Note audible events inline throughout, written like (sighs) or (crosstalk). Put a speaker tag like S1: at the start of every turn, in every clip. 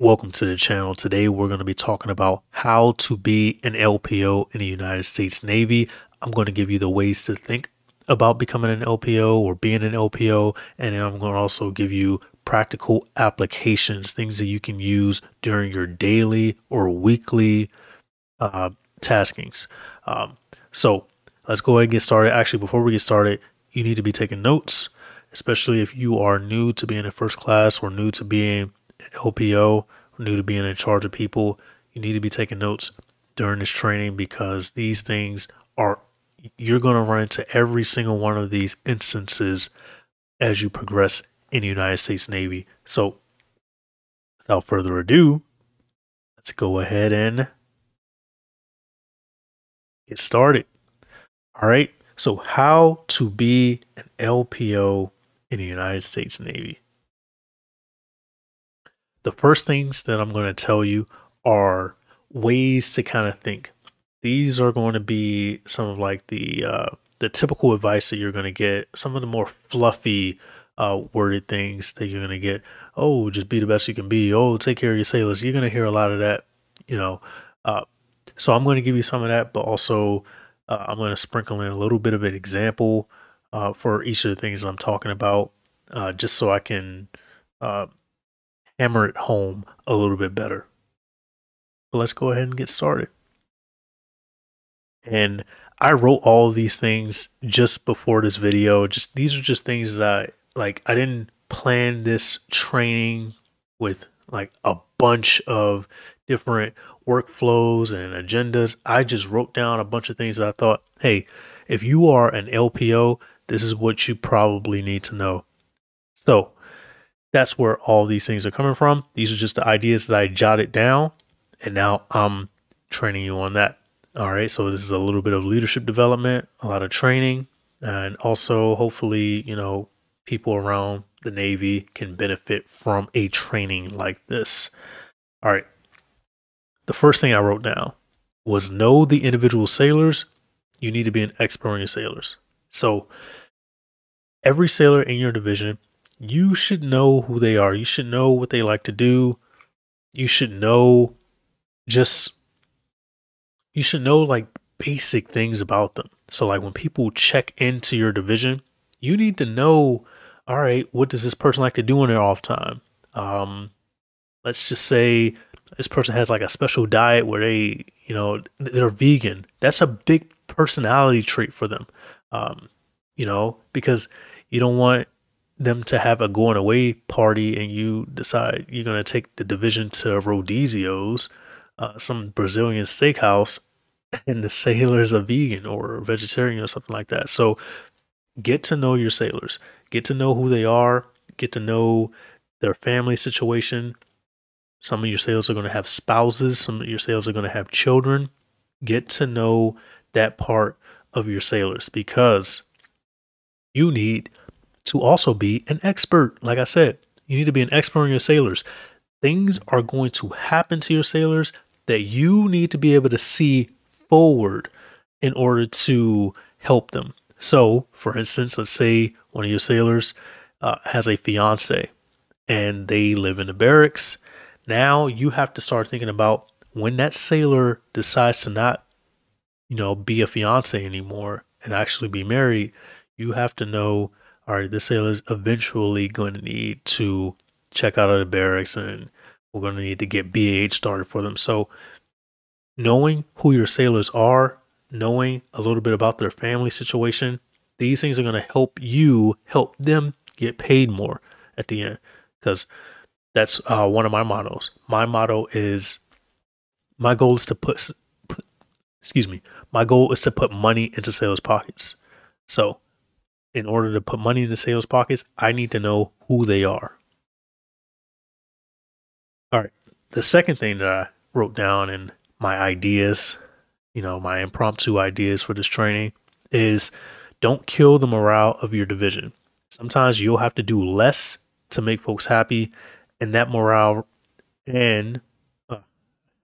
S1: Welcome to the channel. Today we're going to be talking about how to be an LPO in the United States Navy. I'm going to give you the ways to think about becoming an LPO or being an LPO, and then I'm going to also give you practical applications, things that you can use during your daily or weekly uh, taskings. Um, so let's go ahead and get started. Actually, before we get started, you need to be taking notes, especially if you are new to being in first class or new to being LPO, new to being in charge of people, you need to be taking notes during this training because these things are you're going to run into every single one of these instances as you progress in the United States Navy. So, without further ado, let's go ahead and get started. All right. So, how to be an LPO in the United States Navy the first things that I'm going to tell you are ways to kind of think. These are going to be some of like the uh, the typical advice that you're going to get. Some of the more fluffy uh, worded things that you're going to get. Oh, just be the best you can be. Oh, take care of your sailors. You're going to hear a lot of that, you know. Uh, so I'm going to give you some of that, but also uh, I'm going to sprinkle in a little bit of an example uh, for each of the things I'm talking about, uh, just so I can hammer it home a little bit better. But let's go ahead and get started. And I wrote all these things just before this video. Just these are just things that I like I didn't plan this training with like a bunch of different workflows and agendas. I just wrote down a bunch of things that I thought, hey, if you are an LPO, this is what you probably need to know. So that's where all these things are coming from. These are just the ideas that I jotted down, and now I'm training you on that. All right, so this is a little bit of leadership development, a lot of training, and also hopefully, you know, people around the Navy can benefit from a training like this. All right, the first thing I wrote down was know the individual sailors. You need to be an expert on your sailors. So, every sailor in your division you should know who they are. You should know what they like to do. You should know just, you should know like basic things about them. So, like when people check into your division, you need to know, all right, what does this person like to do in their off time? Um, let's just say this person has like a special diet where they, you know, they're vegan. That's a big personality trait for them. Um, you know, because you don't want them to have a going away party and you decide you're going to take the division to Rodizio's, uh, some Brazilian steakhouse, and the sailors are vegan or vegetarian or something like that. So get to know your sailors, get to know who they are, get to know their family situation. Some of your sailors are going to have spouses, some of your sailors are going to have children. Get to know that part of your sailors because you need to also be an expert. Like I said, you need to be an expert on your sailors. Things are going to happen to your sailors that you need to be able to see forward in order to help them. So, for instance, let's say one of your sailors uh, has a fiance and they live in the barracks. Now you have to start thinking about when that sailor decides to not, you know, be a fiance anymore and actually be married, you have to know all right, this sailor is eventually going to need to check out of the barracks and we're going to need to get BAH started for them. So, knowing who your sailors are, knowing a little bit about their family situation, these things are going to help you help them get paid more at the end. Because that's uh, one of my mottos. My motto is my goal is to put, put, excuse me, my goal is to put money into sailors' pockets. So, in order to put money in the sailors' pockets, I need to know who they are. All right. The second thing that I wrote down in my ideas, you know, my impromptu ideas for this training is don't kill the morale of your division. Sometimes you'll have to do less to make folks happy, and that morale and uh,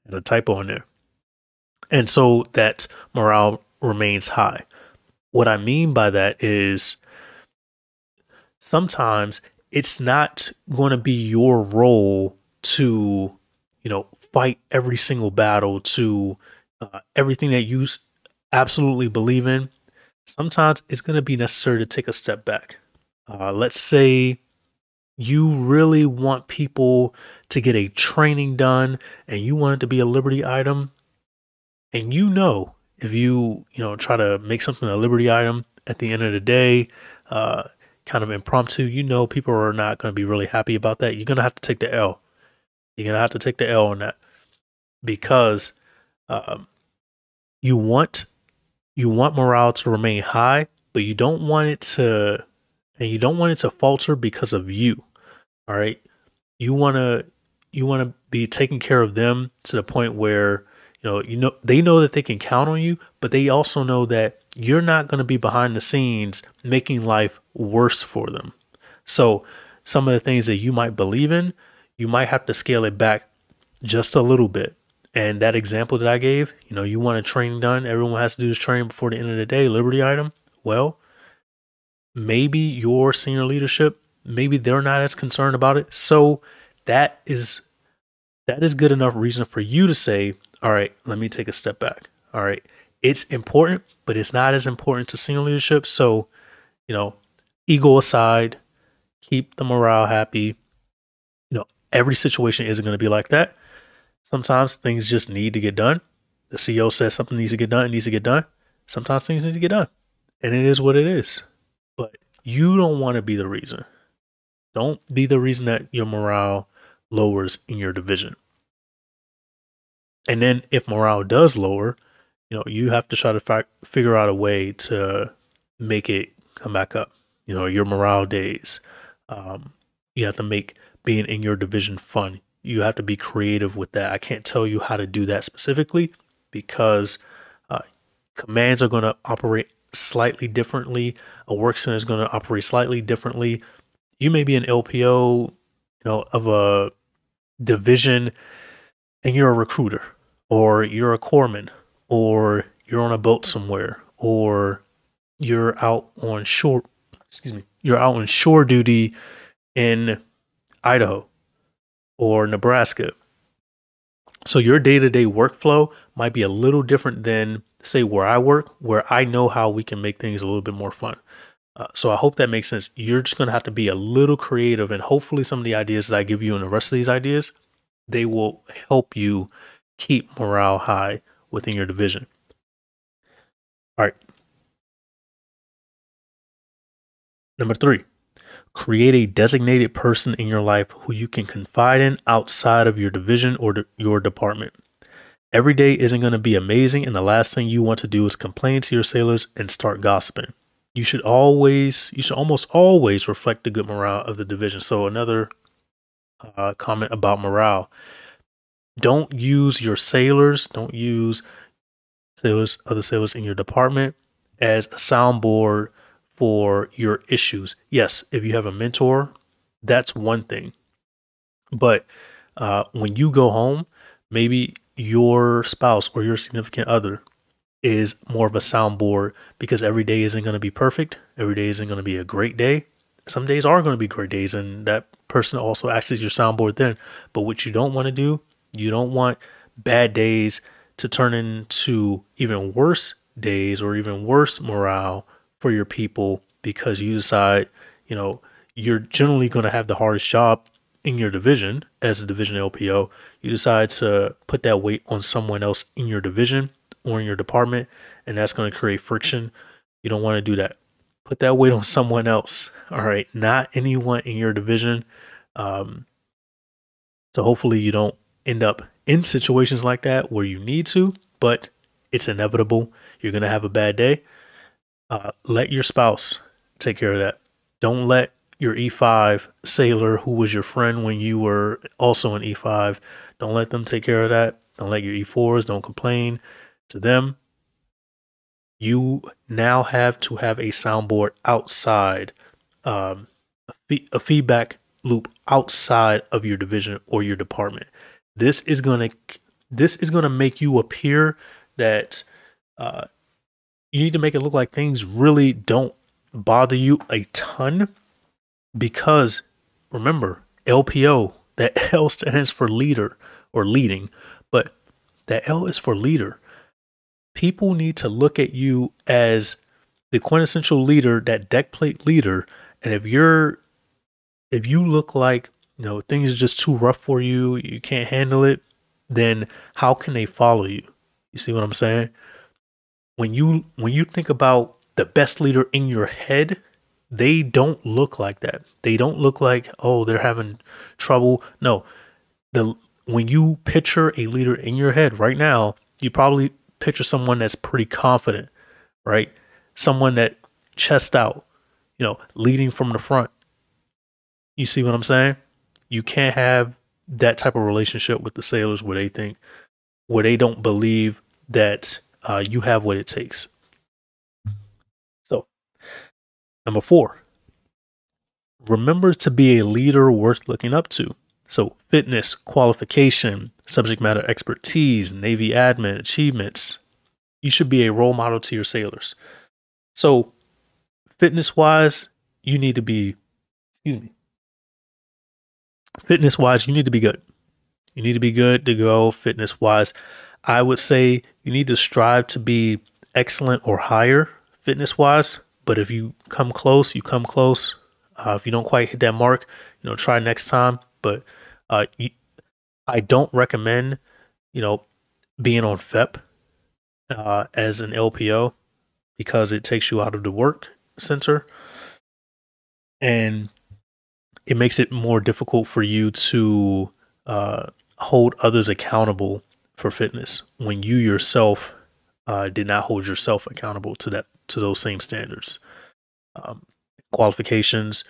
S1: and a typo in there. And so that morale remains high. What I mean by that is sometimes it's not going to be your role to you know, fight every single battle to uh, everything that you absolutely believe in, sometimes it's going to be necessary to take a step back. Uh, let's say you really want people to get a training done and you want it to be a liberty item and you know if you you know try to make something a liberty item at the end of the day uh, kind of impromptu you know people are not going to be really happy about that. You're going to have to take the l. You're going to have to take the l on that because um, you want you want morale to remain high but you don't want it to and you don't want it to falter because of you all right? You want to you want to be taking care of them to the point where you know you know they know that they can count on you but they also know that you're not going to be behind the scenes making life worse for them. So some of the things that you might believe in you might have to scale it back just a little bit. And that example that i gave you know you want a training done everyone has to do this training before the end of the day liberty item well maybe your senior leadership maybe they're not as concerned about it. So that is that is good enough reason for you to say, all right, let me take a step back. All right. It's important, but it's not as important to senior leadership. So, you know, ego aside, keep the morale happy. You know, every situation isn't going to be like that. Sometimes things just need to get done. The CEO says something needs to get done, it needs to get done. Sometimes things need to get done. And it is what it is. But you don't want to be the reason. Don't be the reason that your morale lowers in your division. And then if morale does lower, you know, you have to try to fi- figure out a way to make it come back up. You know, your morale days. Um, you have to make being in your division fun. You have to be creative with that. I can't tell you how to do that specifically because uh, commands are going to operate slightly differently. A work center is going to operate slightly differently. You may be an LPO, you know, of a division and you're a recruiter or you're a corpsman or you're on a boat somewhere or you're out on shore excuse me you're out on shore duty in Idaho or Nebraska so your day-to-day workflow might be a little different than say where I work where I know how we can make things a little bit more fun uh, so I hope that makes sense. You're just going to have to be a little creative, and hopefully, some of the ideas that I give you and the rest of these ideas, they will help you keep morale high within your division. All right. Number three, create a designated person in your life who you can confide in outside of your division or de- your department. Every day isn't going to be amazing, and the last thing you want to do is complain to your sailors and start gossiping you should always, you should almost always reflect the good morale of the division. So another uh, comment about morale: don't use your sailors, don't use sailors, other sailors in your department as a soundboard for your issues. Yes, if you have a mentor, that's one thing. But uh, when you go home, maybe your spouse or your significant other is more of a soundboard because every day isn't going to be perfect. Every day isn't going to be a great day. Some days are going to be great days, and that person also acts as your soundboard then. But what you don't want to do, you don't want bad days to turn into even worse days or even worse morale for your people because you decide, you know, you're generally going to have the hardest job in your division as a division LPO. You decide to put that weight on someone else in your division or in your department, and that's going to create friction. You don't want to do that. Put that weight on (laughs) someone else. All right, not anyone in your division. Um, so hopefully you don't end up in situations like that where you need to, but it's inevitable. You're going to have a bad day. Uh, let your spouse take care of that. Don't let your E5 sailor, who was your friend when you were also an E5, don't let them take care of that. Don't let your E4s, don't complain to them, you now have to have a soundboard outside, um, a, fee- a feedback loop outside of your division or your department. This is gonna this is gonna make you appear that uh, you need to make it look like things really don't bother you a ton because remember LPO That (laughs) L stands for leader or leading, but that L is for leader. People need to look at you as the quintessential leader, that deck plate leader. And if you're, if you look like, you know, things are just too rough for you, you can't handle it, then how can they follow you? You see what I'm saying? When you when you think about the best leader in your head, they don't look like that. They don't look like, oh, they're having trouble. No. The when you picture a leader in your head right now, you probably picture someone that's pretty confident, right? Someone that chest out, you know, leading from the front. You see what I'm saying? You can't have that type of relationship with the sailors where they think, where they don't believe that uh, you have what it takes. So, number four, remember to be a leader worth looking up to. So, fitness, qualification, subject matter expertise, Navy admin, achievements. You should be a role model to your sailors. So, fitness wise, you need to be, excuse me, fitness wise, you need to be good. You need to be good to go fitness wise. I would say you need to strive to be excellent or higher fitness wise. But if you come close, you come close. Uh, if you don't quite hit that mark, you know, try next time. But uh, you, I don't recommend, you know, being on FEP uh, as an LPO because it takes you out of the work center and it makes it more difficult for you to uh, hold others accountable for fitness when you yourself uh, did not hold yourself accountable to that to those same standards. Um, qualifications,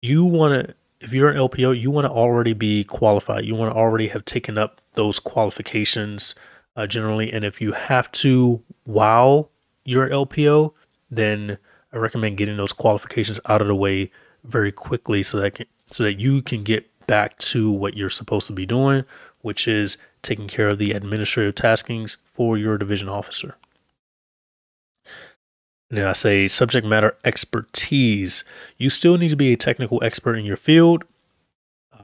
S1: you want to if you're an LPO, you want to already be qualified. You want to already have taken up those qualifications uh, generally. And if you have to wow an LPO, then I recommend getting those qualifications out of the way very quickly so that can, so that you can get back to what you're supposed to be doing, which is taking care of the administrative taskings for your division officer. Now, I say subject matter expertise. You still need to be a technical expert in your field.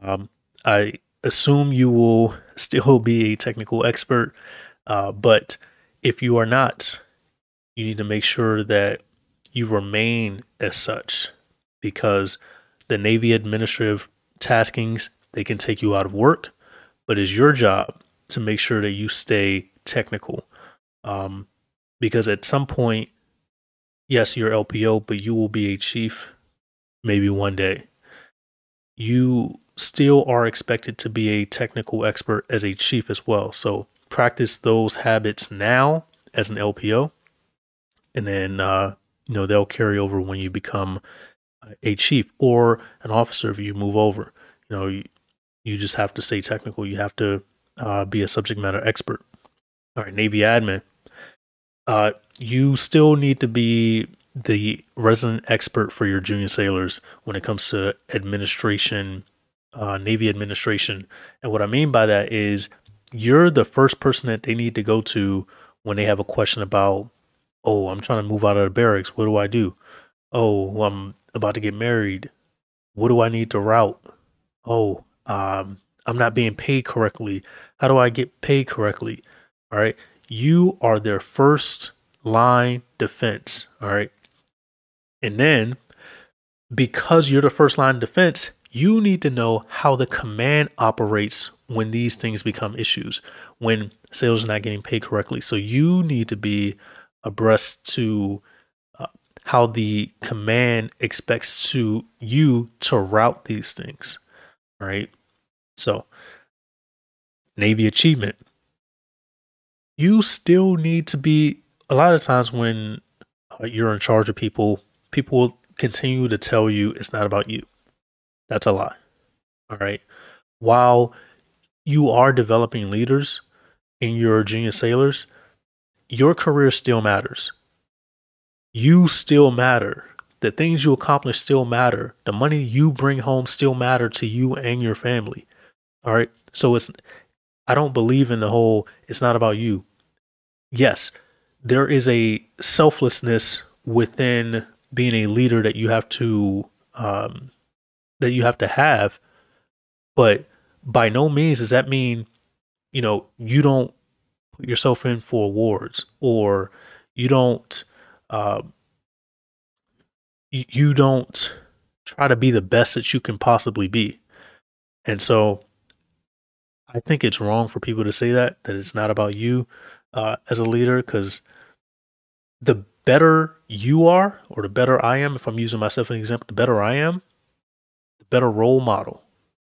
S1: Um, I assume you will (laughs) still be a technical expert, uh, but if you are not, you need to make sure that you remain as such because the Navy administrative taskings they can take you out of work, but it's your job to make sure that you stay technical. Um, because at some point, yes, you're LPO, but you will be a chief maybe one day. You still are expected to be a technical expert as a chief as well. So practice those habits now as an LPO, and then uh, you know they'll carry over when you become a chief or an officer if you move over. You know, you, you just have to stay technical. You have to uh, be a subject matter expert. All right, Navy admin. Uh, you still need to be the resident expert for your junior sailors when it comes to administration, uh, Navy administration. And what I mean by that is you're the first person that they need to go to when they have a question about, oh, I'm trying to move out of the barracks. What do I do? Oh, I'm about to get married. What do I need to route? Oh, um, I'm not being paid correctly. How do I get paid correctly? All right. You are their first line defense. All right. And then because you're the first line defense, you need to know how the command operates when these things become issues, when sales are not getting paid correctly. So you need to be abreast to how the command expects to you to route these things. Right. So Navy achievement. You still need to be, a lot of times when uh, you're in charge of people, people will continue to tell you it's not about you. That's a lie. All right. While you are developing leaders in your junior sailors, your career still matters. You still matter. The things you accomplish still matter. The money you bring home still matter to you and your family. All right. So it's I don't believe in the whole it's not about you. Yes, there is a selflessness within being a leader that you have to um, that you have to have, but by no means does that mean, you know, you don't put yourself in for awards or you don't, uh, you, don't try to be the best that you can possibly be. And so I think it's wrong for people to say that, that it's not about you uh, as a leader, because the better you are, or the better I am, if I'm using myself as an example, the better I am, the better role model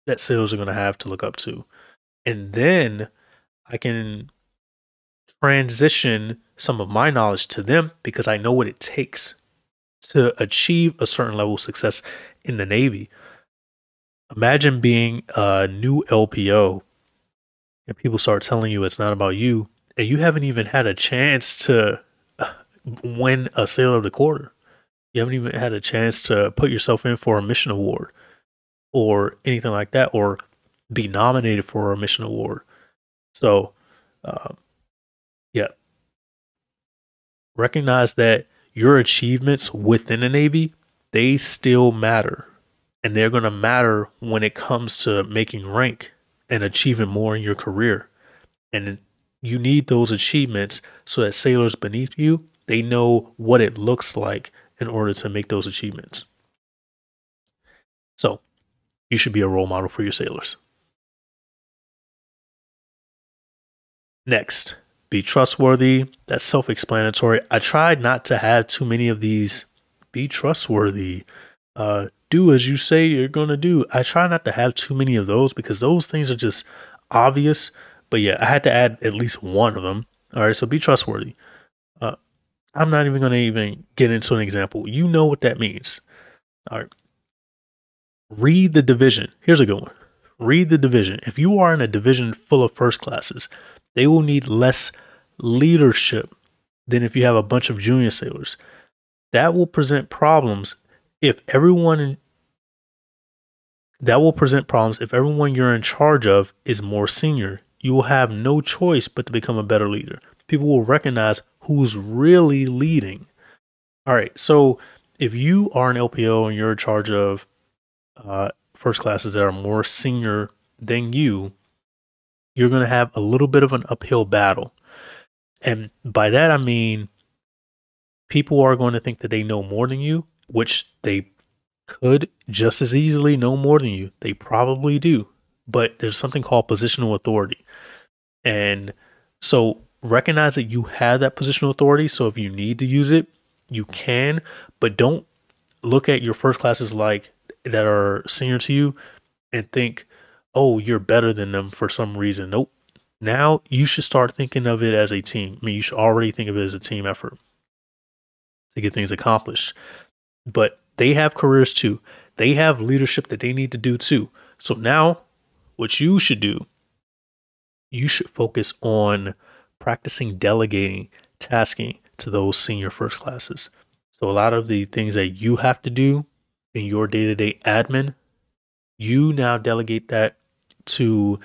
S1: that sailors are going to have to look up to. And then I can transition some of my knowledge to them because I know what it takes to achieve a certain level of success in the Navy. Imagine being a new LPO and people start telling you it's not about you, and you haven't even had a chance to uh, win a Sailor of the Quarter. You haven't even had a chance to put yourself in for a mission award or anything like that, or be nominated for a mission award. So, uh, recognize that your achievements within the Navy they still matter, and they're going to matter when it comes to making rank and achieving more in your career. And you need those achievements so that sailors beneath you, they know what it looks like in order to make those achievements. So, you should be a role model for your sailors. Next, be trustworthy. That's self explanatory. I tried not to have too many of these be trustworthy, uh, do as you say you're going to do. I try not to have too many of those because those things are just obvious. But yeah, I had to add at least one of them. All right, so be trustworthy. Uh, I'm not even going to even get into an example. You know what that means. All right. Read the division. Here's a good one. Read the division. If you are in a division full of first classes, they will need less leadership than if you have a bunch of junior sailors. That will present problems if everyone that will present problems if everyone you're in charge of is more senior. You will have no choice but to become a better leader. People will recognize who's really leading. All right, so if you are an LPO and you're in charge of uh, first classes that are more senior than you, you're going to have a little bit of an uphill battle. And by that, I mean people are going to think that they know more than you which they could just as easily know more than you. They probably do. But there's something called positional authority. And so recognize that you have that positional authority. So if you need to use it, you can, but don't look at your first classes like that are senior to you and think, oh, you're better than them for some reason. Nope. Now you should start thinking of it as a team. I mean, you should already think of it as a team effort to get things accomplished but they have careers too. They have leadership that they need to do too. So now, what you should do, you should focus on practicing delegating tasking to those senior first classes. So, a lot of the things that you have to do in your day to day admin, you now delegate that to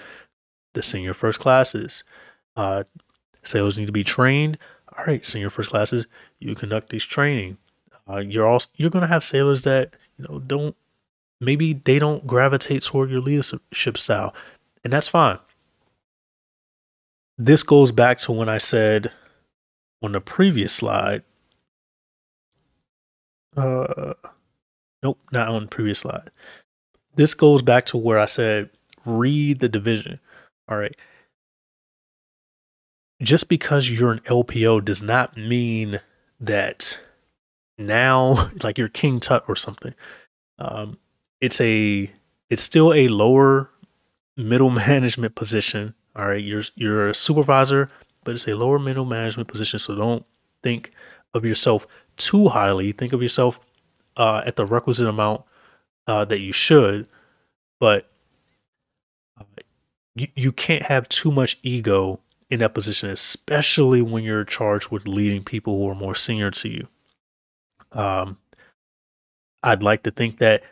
S1: the senior first classes. Uh, sailors need to be trained. All right, senior first classes, you conduct these training. Uh, you're also you're gonna have sailors that you know don't maybe they don't gravitate toward your leadership style, and that's fine. This goes back to when I said on the previous slide. Uh, nope, not on the previous slide. This goes back to where I said read the division. All right. Just because you're an LPO does not mean that now (laughs) like you're King Tut or something. Um, it's a it's still a lower middle (laughs) management position. All right, you're you're a supervisor, but it's a lower middle management position. So don't think of yourself too highly. Think of yourself uh, at the requisite amount uh, that you should, but you you can't have too much ego in that position, especially when you're charged with leading people who are more senior to you. Um, I'd like to think that,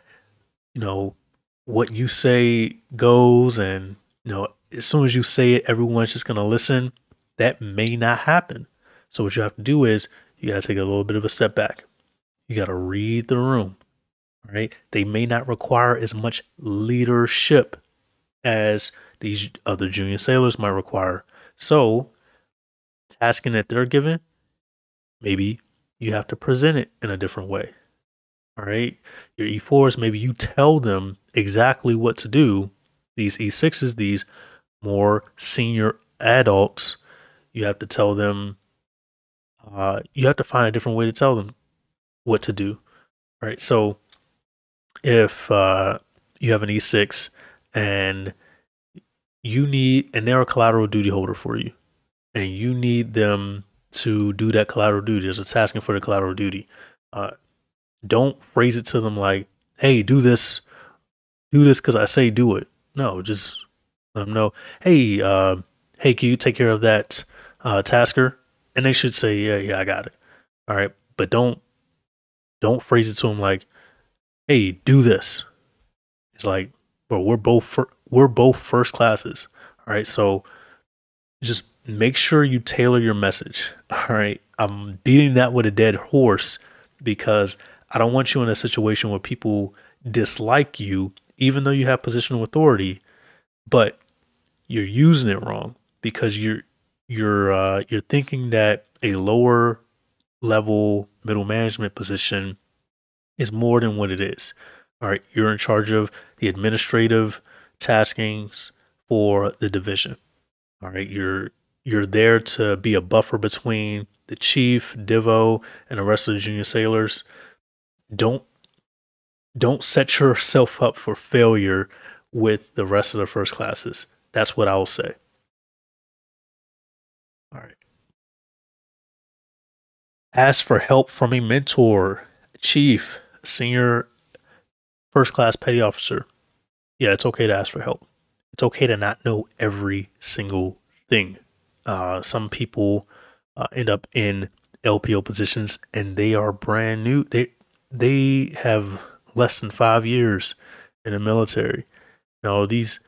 S1: you know, what you say goes and, you know, as soon as you say it, everyone's just going to listen. That may not happen. So what you have to do is you got to take a little bit of a step back. You got to read the room. Right? They may not require as much leadership as these other junior sailors might require. So, tasking that they're given, maybe you have to present it in a different way. All right. Your E4s, maybe you tell them exactly what to do. These E6s, these more senior adults, you have to tell them, uh, you have to find a different way to tell them what to do. All right. So if uh, you have an E6 and you need, and they're a collateral duty holder for you, and you need them to do that collateral duty. There's a tasking for the collateral duty. Uh, don't phrase it to them like, "Hey, do this, do this because I say do it." No, just let them know, "Hey, uh, hey, can you take care of that uh, tasker?" And they should say, "Yeah, yeah, I got it." All right, but don't don't phrase it to them like, "Hey, do this." It's like, bro, we're both fir- we're both first classes. All right, so just make sure you tailor your message. All right, I'm beating that with a dead horse because I don't want you in a situation where people dislike you, even though you have positional authority, but you're using it wrong because you're you're uh, you're thinking that a lower level middle management position is more than what it is. All right, you're in charge of the administrative taskings for the division. All right, you're you're there to be a buffer between the chief, Divo, and the rest of the junior sailors don't don't set yourself up for failure with the rest of the first classes. That's what I will say. All right. Ask for help from a mentor, chief, senior first class petty officer. Yeah, it's okay to ask for help. It's okay to not know every single thing. Uh, some people uh, end up in LPO positions and they are brand new. They they have less than five years in the military. Now these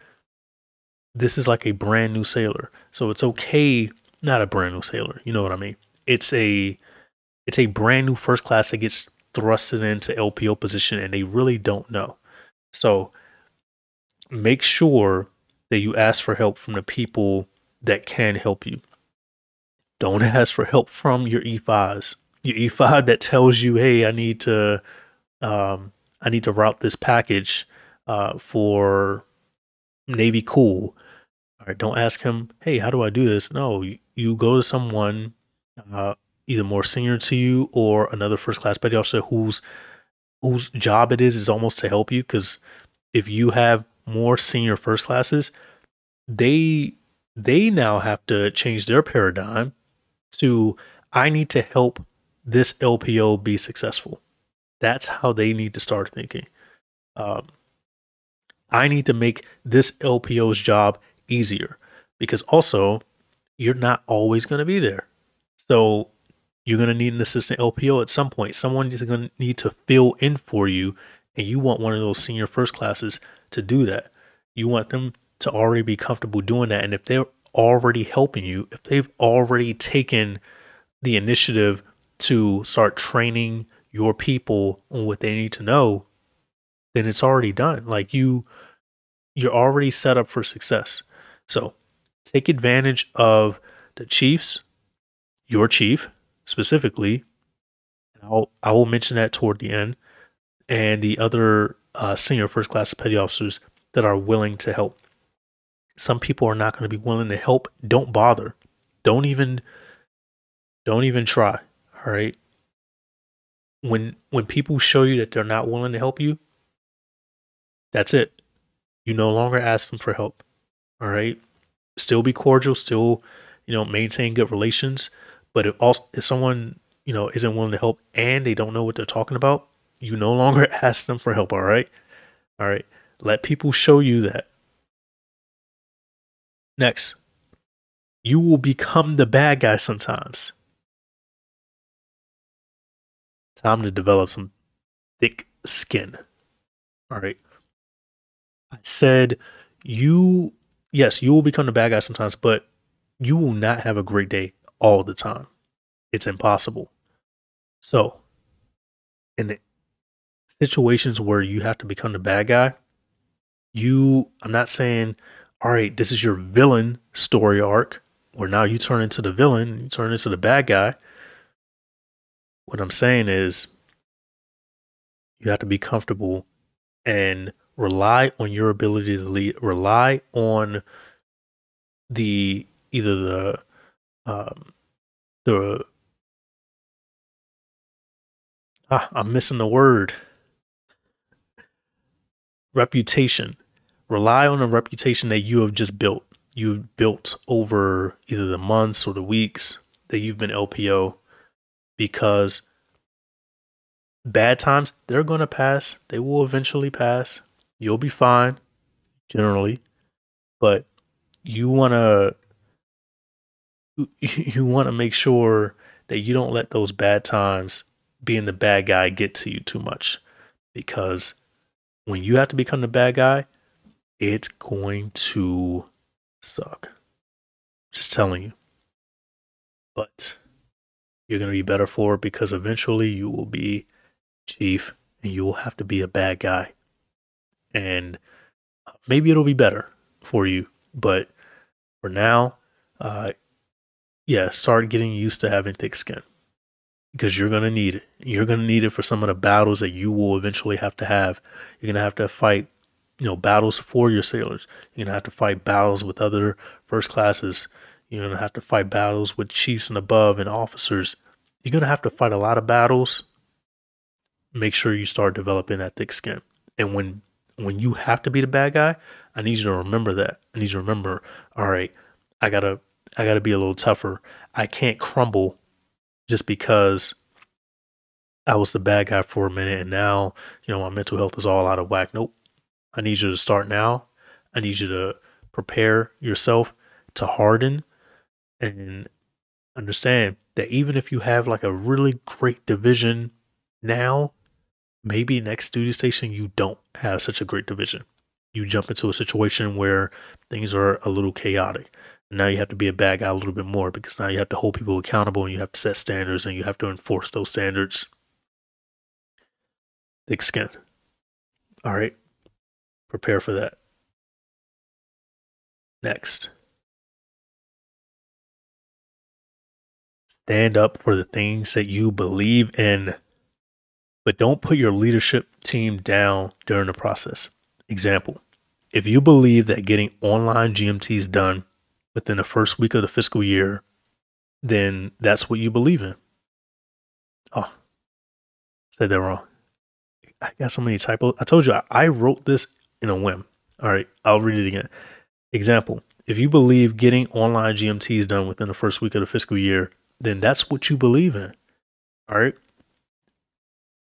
S1: this is like a brand new sailor. So it's okay, not a brand new sailor, you know what I mean? It's a it's a brand new first class that gets thrusted into LPO position and they really don't know. So make sure that you ask for help from the people that can help you. Don't (laughs) ask for help from your E5s your E5 (laughs) that tells you, hey, I need to um, I need to route this package uh, for Navy Cool. All right, don't ask him, hey, how do I do this? No, you, go to someone uh, either more senior to you or another first class petty officer whose whose job it is is almost to help you. Because if you have more senior first classes, they they now have to change their paradigm to I need to help this LPO be successful. That's how they need to start thinking. Um, I need to make this LPO's job easier because also you're not always going to be there. So you're going to need an assistant LPO at some point. Someone is going to need to fill in for you, and you want one of those senior first classes to do that. You want them to already be comfortable doing that. And if they're already helping you, if they've already taken the initiative to start training your people on what they need to know, then it's already done. Like you, you're already set up for success. So take advantage of the Chiefs, your chief specifically. I'll, I will mention that toward the end, and the other uh, senior first class petty officers that are willing to help. Some people are not going to be willing to help. Don't bother. Don't even, don't even try. All right. When when people show you that they're not willing to help you, that's it. You no longer ask them for help. All right. Still be cordial, still, you know, maintain good relations. But if also if someone, you know, isn't willing to help and they don't know what they're talking about, you no longer (laughs) ask them for help. All right. All right. Let people show you that. Next, you will become the bad guy sometimes. Time to develop some thick skin. All right. I said you, yes, you will become the bad guy sometimes, but you will not have a great day all the time. It's impossible. So, in situations where you have to become the bad guy, You, I'm not saying, all right, this is your villain story arc where now you turn into the villain, you turn into the bad guy. What I'm saying is you have to be comfortable and rely on your ability to lead, rely on the either the um the ah, I'm missing the word. Reputation. Rely on the reputation that you have just built. You've built over either the months or the weeks that you've been LPO because bad times they're going to pass. They will eventually pass. You'll be fine generally but you want to (laughs) you want to make sure that you don't let those bad times being the bad guy get to you too much because when you have to become the bad guy it's going to suck. Just telling you. But you're going to be better for it because eventually you will be chief and you will have to be a bad guy. And uh, maybe it'll be better for you. But for now, uh, yeah, start getting used to having thick skin because you're going to need it. You're going to need it for some of the battles that you will eventually have to have. You're going to have to fight you know, battles for your sailors. You're gonna have to fight battles with other first classes. You're gonna have to fight battles with chiefs and above and officers. You're gonna have to fight a lot of battles. Make sure you start developing that thick skin. And when when you have to be the bad guy, I need you to remember that. I need you to remember, all right, I gotta I gotta be a little tougher. I can't crumble just because I was the bad guy for a minute and now, you know, my mental health is all out of whack. Nope. I need you to start now. I need you to prepare yourself to harden and understand that even if you have like a really great division now, maybe next duty station you don't have such a great division. You jump into a situation where things are a little chaotic. Now you have to be a bad guy a little bit more because now you have to hold people accountable and you have to set standards and you have to enforce those standards. Thick skin. All right. Prepare for that. Next. Stand up for the things that you believe in, but don't put your leadership team down during the process. Example If you believe that getting online GMTs done within the first week of the fiscal year, then that's what you believe in. Oh, said that wrong. I got so many typos. I told you I, I wrote this in a whim. All right, I'll read it again. Example If you believe getting online GMTs done within the first week of the fiscal year, then that's what you believe in. All right,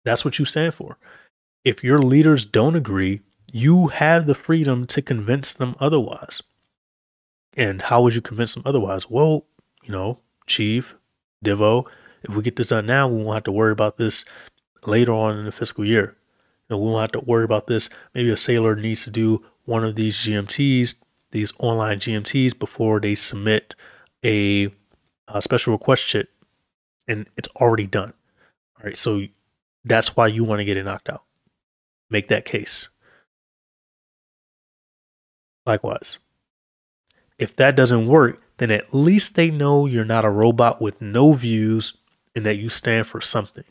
S1: that's what you stand for. If your leaders don't agree, you have the freedom to convince them otherwise. And how would you convince them otherwise? Well, you know, Chief, Divo, if we get this done now, we won't have to worry about this later on in the fiscal year know, we won't have to worry about this. Maybe a sailor needs to do one of these GMTs, these online GMTs, before they submit a, a special request sheet, and it's already done. All right, so that's why you want to get it knocked out. Make that case. Likewise, if that doesn't work, then at least they know you're not a robot with no views and that you stand for something.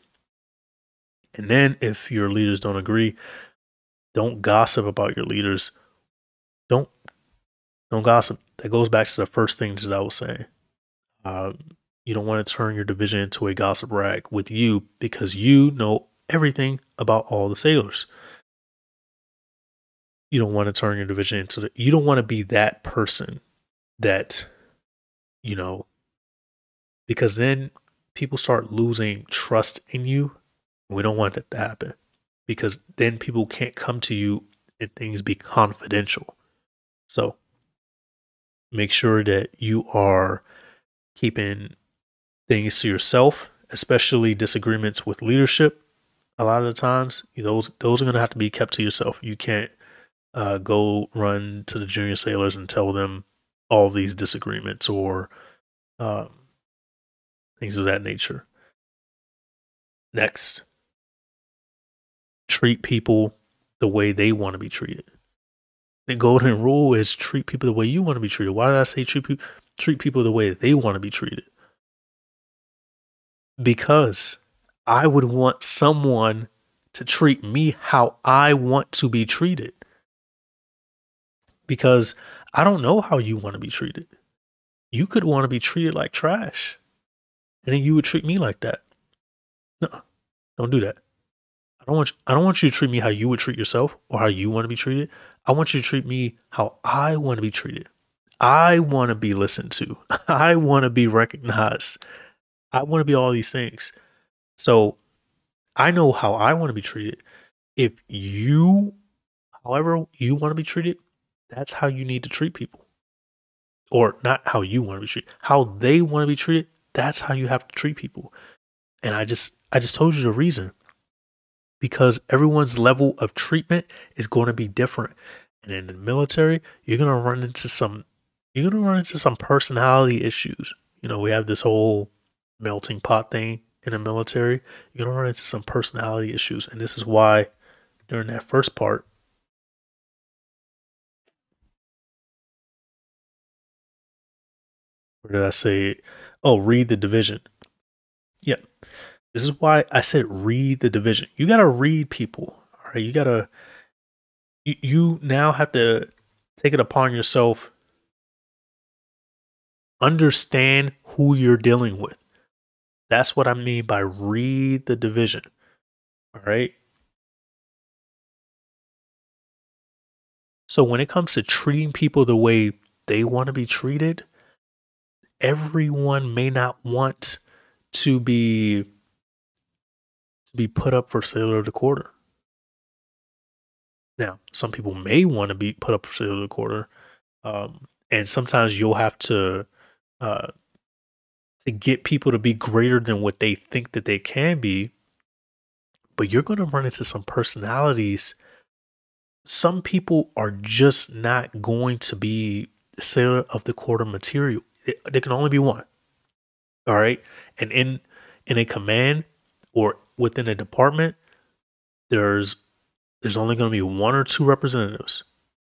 S1: And then if your leaders don't agree, don't gossip about your leaders. Don't don't gossip. That goes back to the first things that I was saying. Uh, you don't want to turn your division into a gossip rag with you because you know everything about all the sailors. You don't want to turn your division into the, you don't want to be that person that, you know, because then people start losing trust in you we don't want that to happen because then people can't come to you and things be confidential. So make sure that you are keeping things to yourself, especially disagreements with leadership. A lot of the times, those those are going to have to be kept to yourself. You can't uh, go run to the junior sailors and tell them all these disagreements or um, things of that nature. Next, treat people the way they want to be treated. The golden rule is treat people the way you want to be treated. Why did I say treat people treat people the way that they want to be treated? Because I would want someone to treat me how I want to be treated. Because I don't know how you want to be treated. You could want to be treated like trash. And then you would treat me like that. No, don't do that. I don't want you, I don't want you to treat me how you would treat yourself or how you want to be treated. I want you to treat me how I want to be treated. I want to be listened to. (laughs) I want to be recognized. I want to be all these things. So I know how I want to be treated. If you, however, you want to be treated, that's how you need to treat people. Or not how you want to be treated, how they want to be treated. That's how you have to treat people. And I just, I just told you the reason because everyone's level of treatment is going to be different. And in the military, you're going to run into some you're going to run into some personality issues. You know, we have this whole melting pot thing in the military. You're going to run into some personality issues. And this is why during that first part Where did I say? Oh, read the division. Yeah. This is why I said read the division. You got to read people. All right. You got to, you, you now have to take it upon yourself. Understand who you're dealing with. That's what I mean by read the division. All right. So when it comes to treating people the way they want to be treated, everyone may not want to be to be put up for sailor of the quarter. Now, some people may want to be put up for sailor of the quarter, um, and sometimes you'll have to uh, to get people to be greater than what they think that they can be. But you're going to run into some personalities. Some people are just not going to be sailor of the quarter material. It, there can only be one. All right, and in in a command or within a department, there's there's only going to be one or two representatives,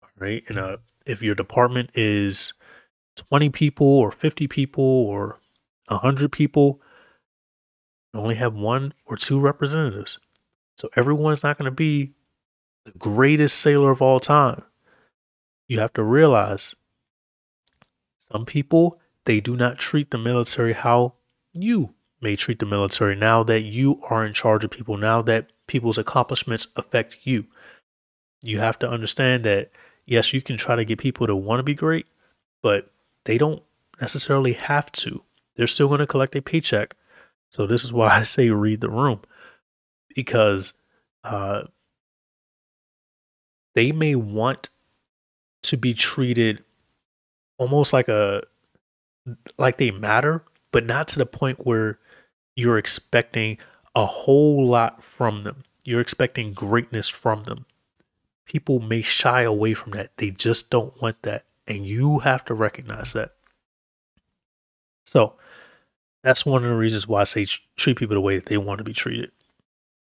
S1: All right. And uh, if your department is 20 people or 50 people or 100 people, you only have one or two representatives. So everyone's not going to be the greatest sailor of all time. You have to realize some people, they do not treat the military how you may treat the military now that you are in charge of people, now that people's accomplishments affect you. You have to understand that, yes, you can try to get people to want to be great, but they don't necessarily have to. They're still going to collect a paycheck. So, this is why (laughs) I say read the room because uh, they may want to be treated almost like a like they matter but not to the point where you're expecting a whole lot from them. You're expecting greatness from them. People may shy away from that. They just don't want that. And you have to recognize that. So that's one of the reasons why I say treat people the way they want to be treated.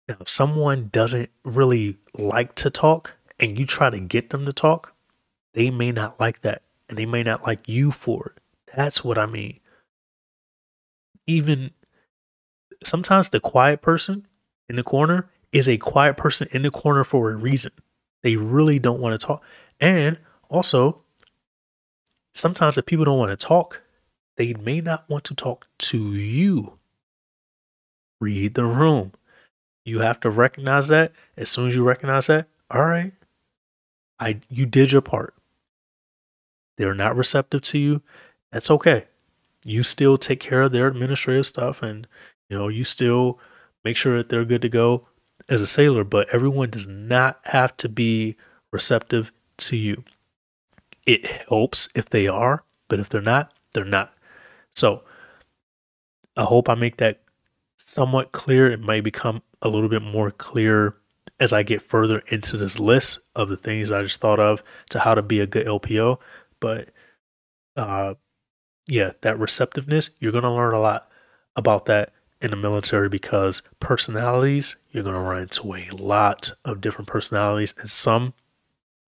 S1: Now, if someone doesn't really like to talk and you try to get them to talk, they may not like that and they may not like you for it. That's what I mean. Even sometimes the quiet person in the corner is a quiet person in the corner for a reason. They really don't want to talk. And also, sometimes if people don't want to talk, they may not want to talk to you. Read the room. You have to recognize that. As soon as you recognize that, all right, I you did your part. They're not receptive to you. That's okay. You still take care of their administrative stuff and you know, you still make sure that they're good to go as a sailor, but everyone does not have to be receptive to you. It helps if they are, but if they're not, they're not. So I hope I make that somewhat clear. It may become a little bit more clear as I get further into this list of the things I just thought of to how to be a good LPO. But uh, yeah, that receptiveness, you're going to learn a lot about that in the military because personalities, you're going to run into a lot of different personalities, and some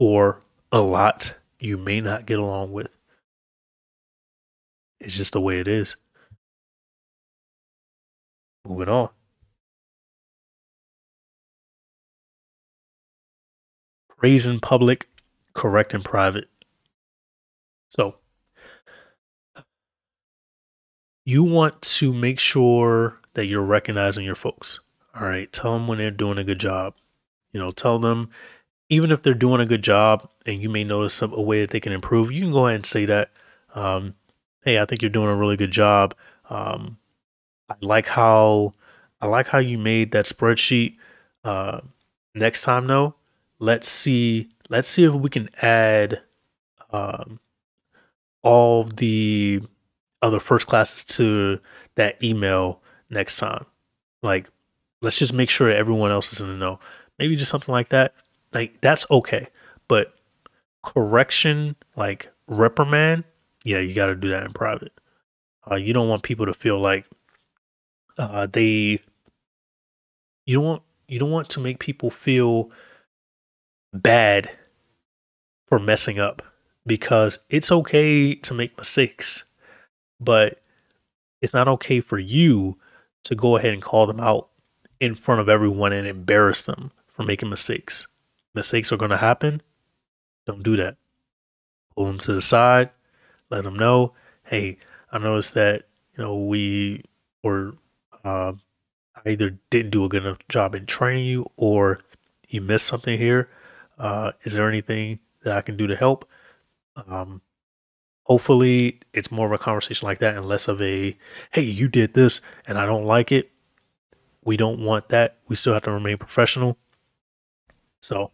S1: or a lot you may not get along with. It's just the way it is. Moving on. Praise in public, correct in private. So, you want to make sure that you're recognizing your folks. All right. Tell them when they're doing a good job. You know, tell them, even if they're doing a good job and you may notice some, a way that they can improve, you can go ahead and say that. Um, hey, I think you're doing a really good job. Um, I like how I like how you made that spreadsheet. Uh, next time, though, let's see let's see if we can add um, all the other first classes to that email next time. Like, let's just make sure everyone else is in the know. Maybe just something like that. Like, that's okay. But correction, like reprimand, yeah, you got to do that in private. Uh, you don't want people to feel like uh, they. You don't want you don't want to make people feel bad for messing up because it's okay to make mistakes, but it's not okay for you to go ahead and call them out in front of everyone and embarrass them for making mistakes. Mistakes are going to happen. Don't do that. Pull them to the side. Let them know, hey, I noticed that you know we or uh, I either didn't do a good enough job in training you or you missed something here. Uh, is there anything that I can do to help? Um, hopefully, it's more of a conversation like that and less of a, hey, you did this and I don't like it. We don't want that. We still have to remain professional. So,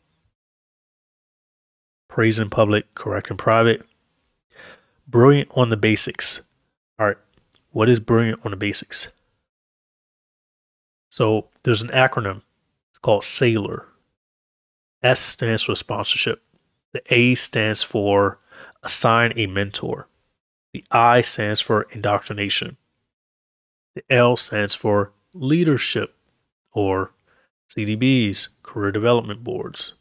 S1: praise in public, correct in private. Brilliant on the basics. All right. What is brilliant on the basics? So, there's an acronym. It's called SAILOR. S stands for sponsorship. The A stands for assign a mentor. The I stands for indoctrination. The L stands for leadership or CDBs, career development boards.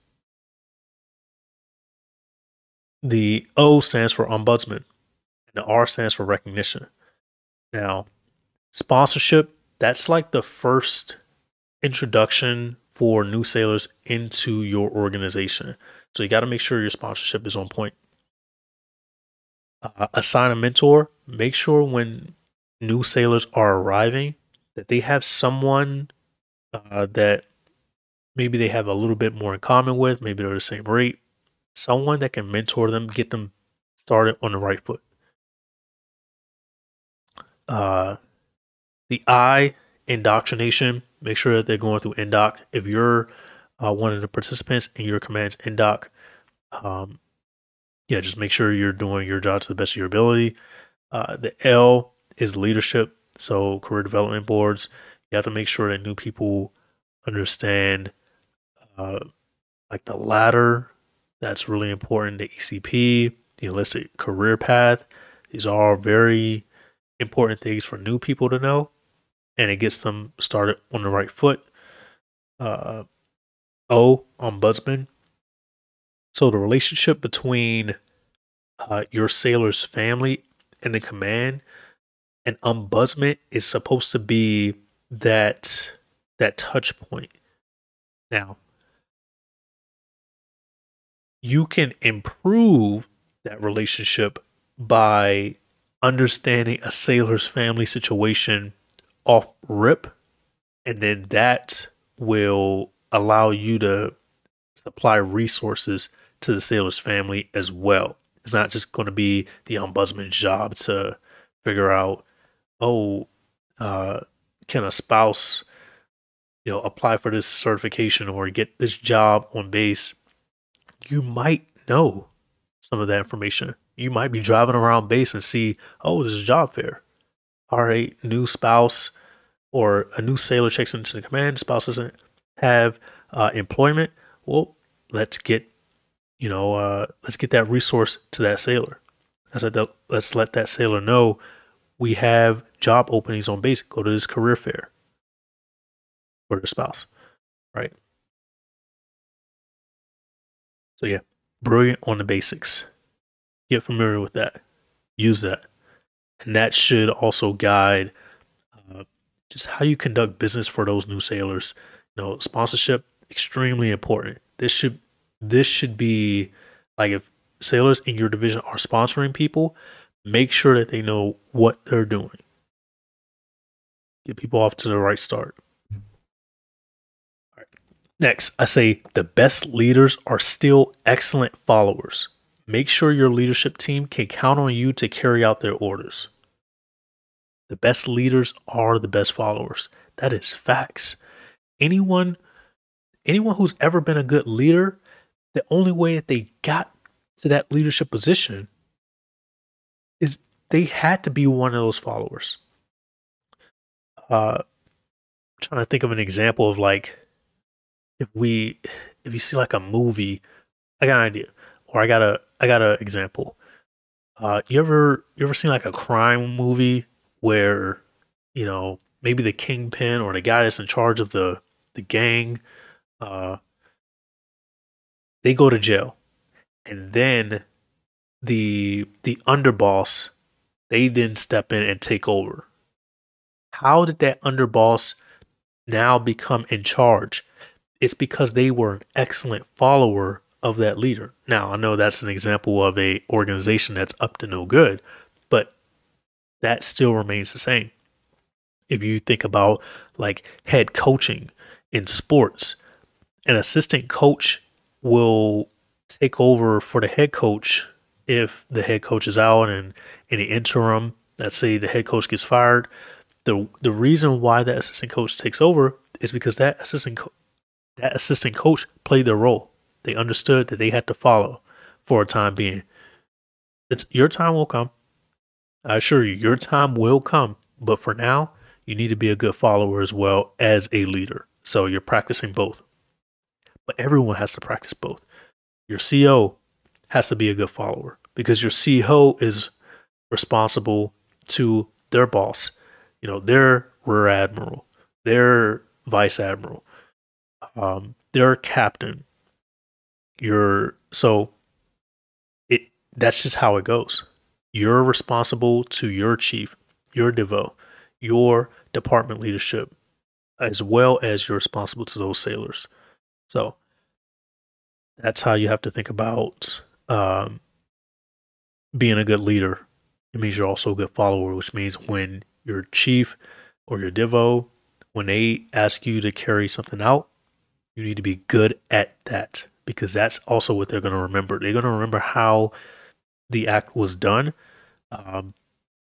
S1: The O stands for ombudsman, and the R stands for recognition. Now, sponsorship, that's like the first introduction for new sailors into your organization. So you got to make sure your sponsorship is on point. Uh, assign a mentor. Make sure when new sailors are arriving that they have someone uh, that maybe they have a little bit more in common with. Maybe they're the same rate. Someone that can mentor them, get them started on the right foot. Uh, the I indoctrination make sure that they're going through INDOC. If you're uh, one of the participants and your commands INDOC, um, yeah, just make sure you're doing your job to the best of your ability. Uh, the L is leadership, so career development boards. You have to make sure that new people understand, uh, like the ladder. That's really important. The ECP, the enlisted career path. These are very important things for new people to know and it gets them started on the right foot. Uh, o, ombudsman. So the relationship between uh, your sailor's family and the command and ombudsman is supposed to be that that touch point. Now, you can improve that relationship by understanding a sailor's family situation off rip, and then that will allow you to supply resources to the sailor's family as well. It's not just going to be the ombudsman's job to figure out, oh, uh, can a spouse, you know, apply for this certification or get this job on base? You might know some of that information. You might be driving around base and see, oh, there's a job fair. All right, new spouse or a new sailor checks into the command, spouse doesn't have uh, employment, well, let's get, you know, uh, let's get that resource to that sailor. Let's let, that, let's let that sailor know we have job openings on base. Go to this career fair for the spouse, right? So yeah, brilliant on the basics. Get familiar with that. Use that. And that should also guide uh, just how you conduct business for those new sailors. You know, sponsorship extremely important. This should this should be like if sailors in your division are sponsoring people, make sure that they know what they're doing. Get people off to the right start. Next, I say the best leaders are still excellent followers. Make sure your leadership team can count on you to carry out their orders. The best leaders are the best followers. That is facts. Anyone anyone who's ever been a good leader, the only way that they got to that leadership position is they had to be one of those followers. Uh, trying to think of an example of like if we if you see like a movie, I got an idea, or I got a I got an example. Uh, you ever you ever seen like a crime movie where you know maybe the kingpin or the guy that's in charge of the the gang, uh, they go to jail, and then the the underboss they then step in and take over. How did that underboss now become in charge? it's because they were an excellent follower of that leader. Now, I know that's an example of a organization that's up to no good, but that still remains the same. If you think about like head coaching in sports, an assistant coach will take over for the head coach if the head coach is out and in the interim, let's say the head coach gets fired. The the reason why that assistant coach takes over is because that assistant co- that assistant coach played their role. They understood that they had to follow for a time being. It's your time will come. I assure you, your time will come. But for now, you need to be a good follower as well as a leader. So you're practicing both. But everyone has to practice both. Your CO has to be a good follower because your CO is responsible to their boss, you know, their rear admiral, their vice admiral, um, they're captain. You're so it that's just how it goes. You're responsible to your chief, your divo, your department leadership, as well as you're responsible to those sailors. So that's how you have to think about um, being a good leader. It means you're also a good follower, which means when your chief or your divo, when they ask you to carry something out, you need to be good at that because that's also what they're going to remember. They're going to remember how the act was done. Um,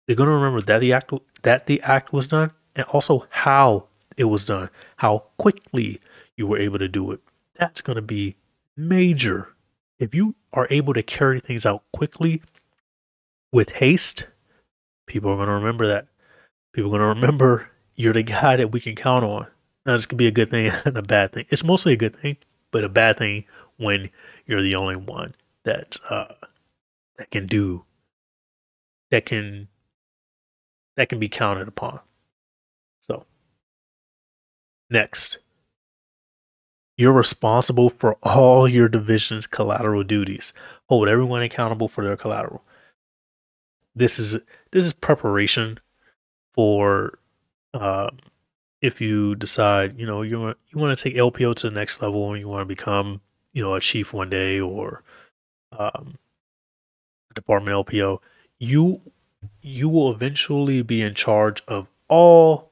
S1: they're going to remember that the act that the act was done, and also how it was done, how quickly you were able to do it. That's going to be major. If you are able to carry things out quickly with haste, people are going to remember that. People are going to remember you're the guy that we can count on. Now, this could be a good thing (laughs) and a bad thing. It's mostly a good thing, but a bad thing when you're the only one that uh, that can do that can that can be counted upon. So, next, you're responsible for all your division's collateral duties. Hold everyone accountable for their collateral. This is this is preparation for um, if you decide, you know, you want you want to take LPO to the next level and you want to become, you know, a chief one day or um, a department LPO, you you will eventually be in charge of all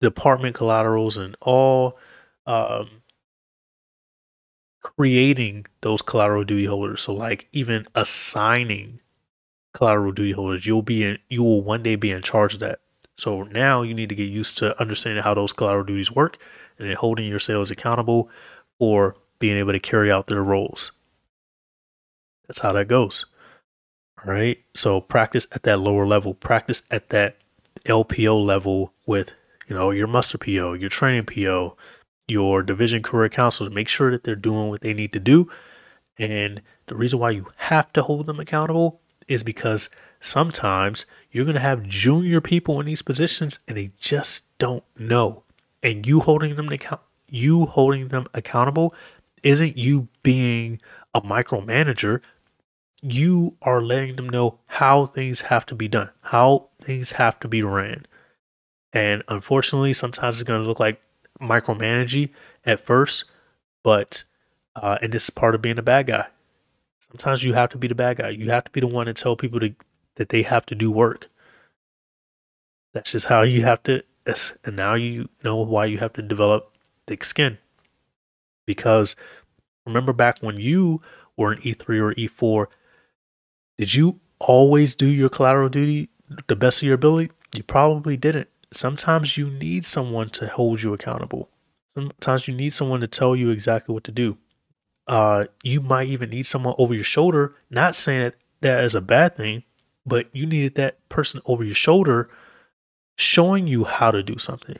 S1: department collaterals and all um, creating those collateral duty holders. So, like even assigning collateral duty holders, you'll be in, you will one day be in charge of that. So now you need to get used to understanding how those collateral duties work and then holding your sailors accountable for being able to carry out their roles. That's how that goes. All right. So practice at that lower level, practice at that LPO level with, you know, your muster PO, your training PO, your division career counselors. Make sure that they're doing what they need to do. And the reason why you have to hold them accountable is because sometimes you're going to have junior people in these positions and they just don't know. And you holding them account you holding them accountable isn't you being a micromanager, you are letting them know how things have to be done, how things have to be ran. And unfortunately, sometimes it's going to look like micromanaging at first, but uh, and this is part of being a bad guy. Sometimes you have to be the bad guy. You have to be the one to tell people to, that they have to do work. That's just how you have to. And now you know why you have to develop thick skin. Because remember back when you were an E3 or E4, did you always do your collateral duty the best of your ability? You probably didn't. Sometimes you need someone to hold you accountable. Sometimes you need someone to tell you exactly what to do. Uh, you might even need someone over your shoulder, not saying that that is a bad thing, but you needed that person over your shoulder showing you how to do something,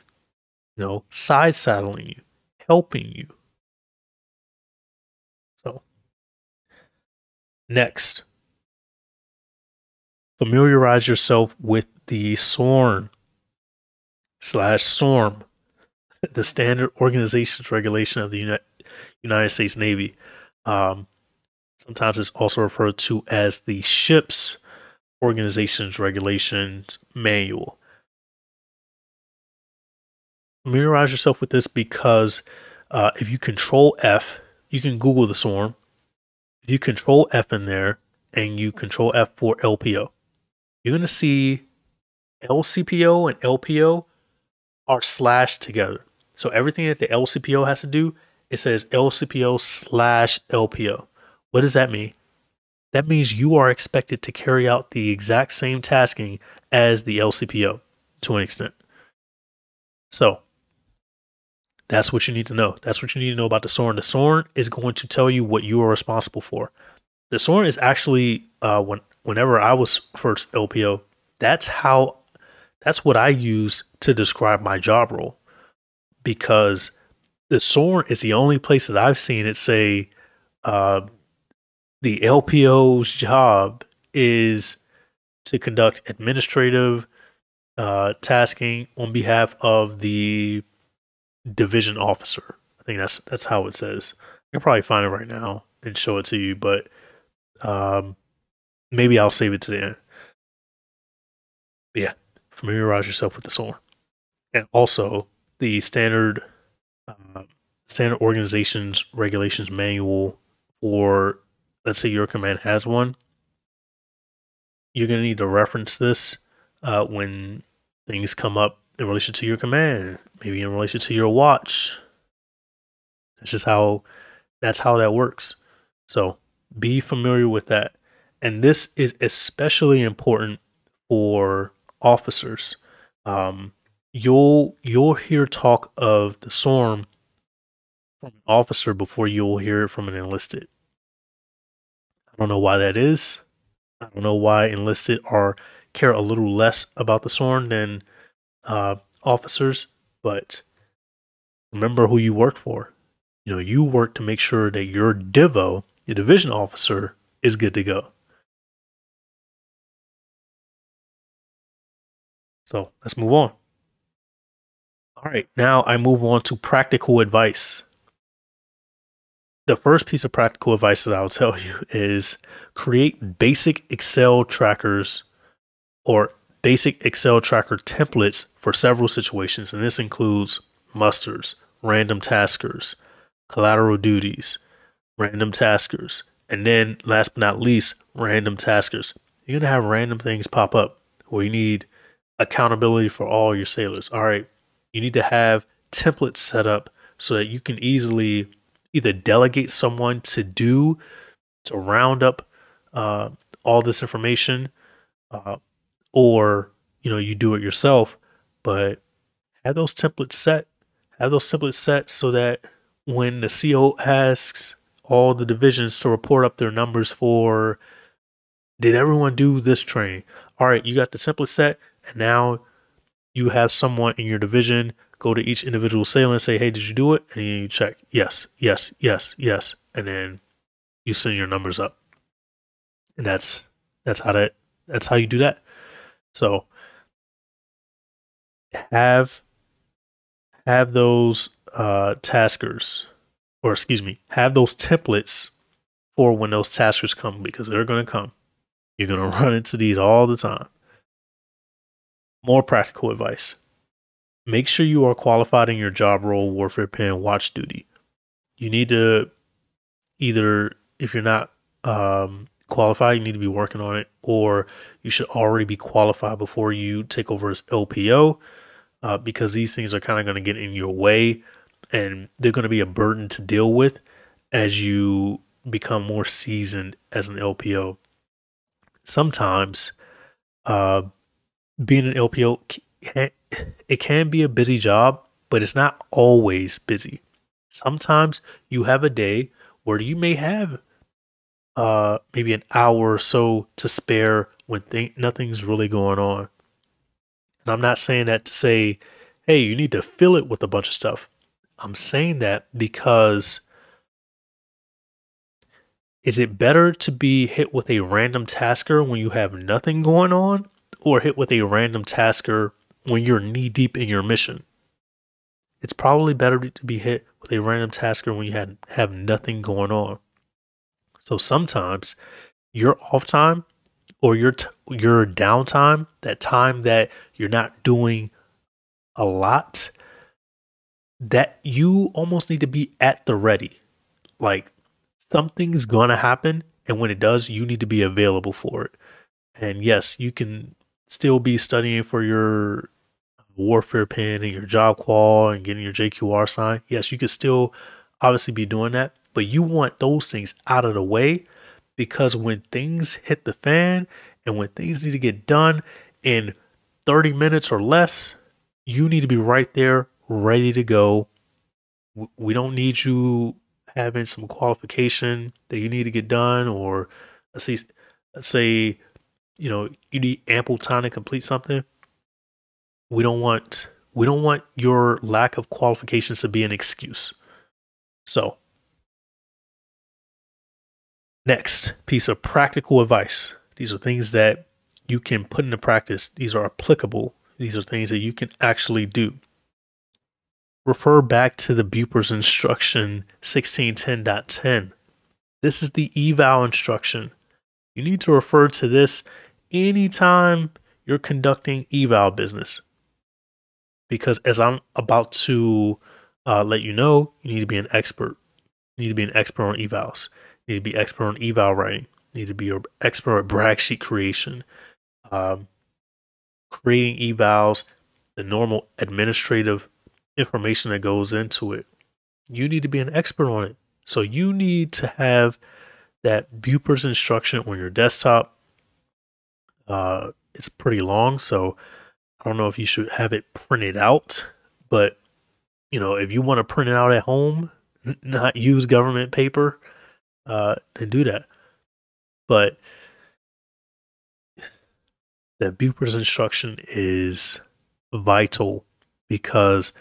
S1: you know, side saddling you, helping you. So, next, familiarize yourself with the SORN slash SORM, the Standard Organizations Regulation of the United States Navy. Um, sometimes it's also referred to as the Ship's Organizations Regulations Manual. Familiarize yourself with this because uh, if you control F, you can Google the SORM. If you control F in there and you control F for LPO, you're going to see LCPO and LPO are slashed together. So everything that the LCPO has to do, it says LCPO slash LPO. What does that mean? That means you are expected to carry out the exact same tasking as the LCPO to an extent. So that's what you need to know. That's what you need to know about the SORN. The SORN is going to tell you what you are responsible for. The SORN is actually uh, when whenever I was first LPO, that's how that's what I use to describe my job role. Because the SORN is the only place that I've seen it say uh, the LPO's job is to conduct administrative uh, tasking on behalf of the division officer. I think that's that's how it says. I can probably find it right now and show it to you, but um, maybe I'll save it to the end. But yeah, familiarize yourself with the SORN. And also the standard uh, standard organizations regulations manual for let's say your command has one. You're gonna need to reference this uh, when things come up in relation to your command, maybe in relation to your watch. That's just how that's how that works. So be familiar with that. And this is especially important for officers. Um, you'll you'll hear talk of the SORM from an officer before you'll hear it from an enlisted. I don't know why that is. I don't know why enlisted are care a little less about the SORN than uh, officers, but remember who you work for. You know, you work to make sure that your divo, your division officer, is good to go. So let's move on. All right, now I move on to practical advice. The first piece of practical advice that I'll (laughs) tell you is create basic Excel trackers or basic Excel tracker templates for several situations. And this includes musters, random taskers, collateral duties, random taskers, and then last but not least, random taskers. You're going to have random things pop up where you need accountability for all your sailors. All right, you need to have templates set up so that you can easily either delegate someone to do to round up uh, all this information, uh, or you know you do it yourself. But have those templates set. Have those templates set so that when the CO asks all the divisions to report up their numbers for did everyone do this training? All right, you got the template set. And now you have someone in your division go to each individual sale and say, Hey, did you do it? And you check, yes, yes, yes, yes. And then you send your numbers up. And that's that's how that that's how you do that. So have have those uh taskers or excuse me, have those templates for when those taskers come because they're going to come. You're going (laughs) to run into these all the time. More practical advice. Make sure you are qualified in your job role, warfare pin, watch duty. You need to either, if you're not um, qualified, you need to be working on it, or you should already be qualified before you take over as LPO uh, because these things are kind of going to get in your way and they're going to be a burden to deal with as you become more seasoned as an LPO. Sometimes uh, being an LPO, it can be a busy job, but it's not always busy. Sometimes you have a day where you may have uh, maybe an hour or so to spare when th- nothing's really going on. And I'm not saying that to say, hey, you need to fill it with a bunch of stuff. I'm saying that because is it better to be hit with a random tasker when you have nothing going on or hit with a random tasker when you're knee deep in your mission? It's probably better to be hit with a random tasker when you had, have nothing going on. So sometimes your off time or your your downtime, that time that you're not doing a lot, that you almost need to be at the ready. Like something's gonna happen, and when it does, you need to be available for it. And yes, you can still be studying for your warfare pin and your job qual and getting your JQR sign. Yes, you could still obviously be doing that, but you want those things out of the way because when things hit the fan and when things need to get done in 30 minutes or less, you need to be right there, ready to go. We don't need you having some qualification that you need to get done, or let's let's say, you know, you need ample time to complete something. We don't want we don't want your lack of qualifications to be an excuse. So Next piece of practical advice. These are things that you can put into practice. These are applicable. These are things that you can actually do. Refer back to the Bupers instruction 1610.10. This is the eval instruction. You need to refer to this anytime you're conducting eval business. Because as I'm about to uh, let you know, you need to be an expert. You need to be an expert on evals You need to be expert on eval writing. You need to be an expert at brag sheet creation, um, creating evals, the normal administrative information that goes into it. You need to be an expert on it. So you need to have that Bupers instruction on your desktop. Uh, it's pretty long, so I don't know if you should have it printed out, but you know, if you want to print it out at home, not use government paper, uh, to do that. But the Bupers instruction is vital because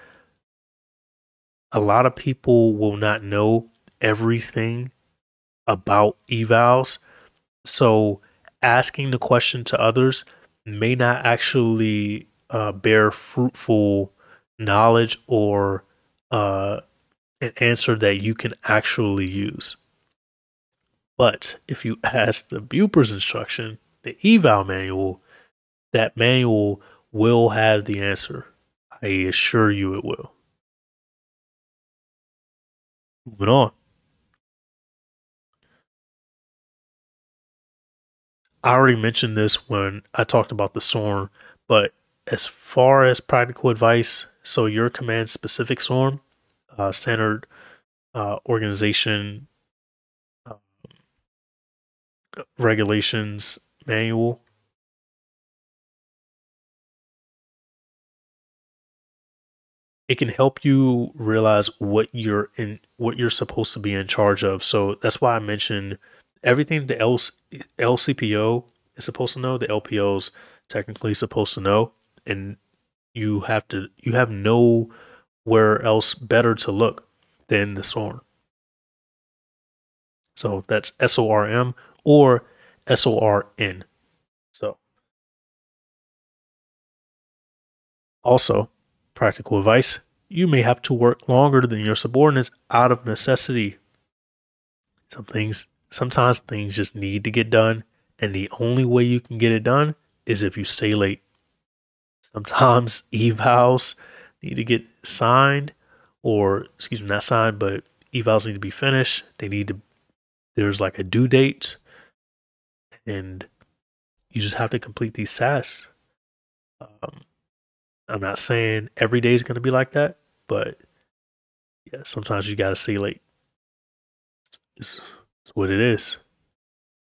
S1: a lot of people will not know everything about evals. So asking the question to others may not actually uh, bear fruitful knowledge or uh, an answer that you can actually use. But if you ask the Bupers instruction, the eval manual, that manual will have the answer. I assure you it will. Moving on. I already mentioned this when I talked about the SORM, but as far as practical advice, so your command specific SORM, uh, standard uh, organization regulations manual. It can help you realize what you're in, what you're supposed to be in charge of. So that's why I mentioned everything the L, LCPO is supposed to know, the LPO is technically supposed to know, and you have to you have nowhere else better to look than the SORM. So that's S O R M or SORN. So, also, practical advice you may have to work longer than your subordinates out of necessity. Some things, sometimes things just need to get done. And the only way you can get it done is if you stay late. Sometimes (laughs) evals need to get signed, or excuse me, not signed, but evals need to be finished. They need to, there's like a due date, and you just have to complete these tasks. Um, I'm not saying every day is going to be like that, but yeah, sometimes you got to stay late. It's, it's what it is.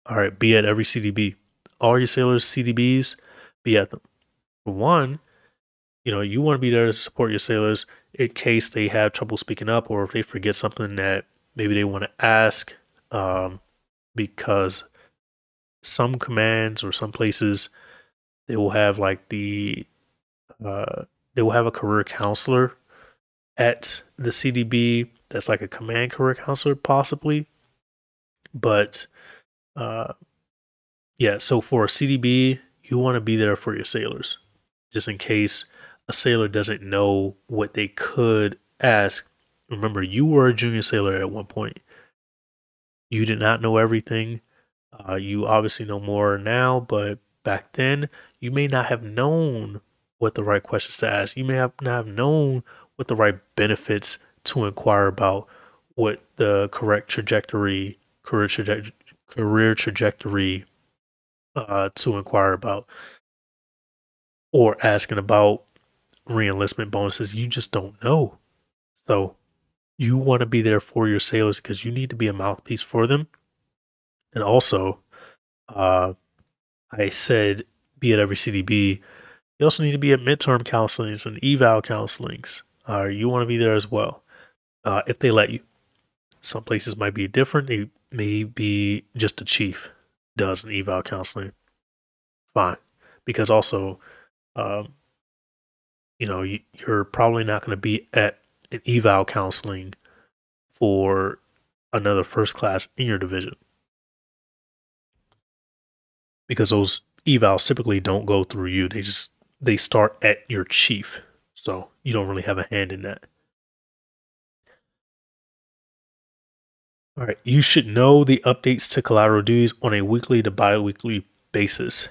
S1: All right, be at every CDB. All your sailors' CDBs, be at them. For one, you know, you want to be there to support your sailors in case they have trouble speaking up or if they forget something that maybe they want to ask. Um, because some commands or some places they will have like the uh, they will have a career counselor at the CDB that's like a command career counselor possibly but uh, yeah, so for a CDB, you want to be there for your sailors, just in case a sailor doesn't know what they could ask. Remember, you were a junior sailor at one point. You did not know everything. Uh, you obviously know more now, but back then, you may not have known what the right questions to ask. You may have not have known what the right benefits to inquire about, what the correct trajectory career trajectory, career trajectory uh, to inquire about or asking about reenlistment bonuses. You just don't know. So you want to be there for your sailors because you need to be a mouthpiece for them. And also, uh, I said be at every CDB. You also need to be at midterm counselings and eval counselings. Uh, you want to be there as well, uh, if they let you. Some places might be different. They maybe just a chief does an eval counseling. Fine. Because also, um, you know, you, you're probably not going to be at an eval counseling for another first class in your division. Because those evals typically don't go through you. They just they start at your chief. So you don't really have a hand in that. All right, you should know the updates to collateral duties on a weekly to bi-weekly basis.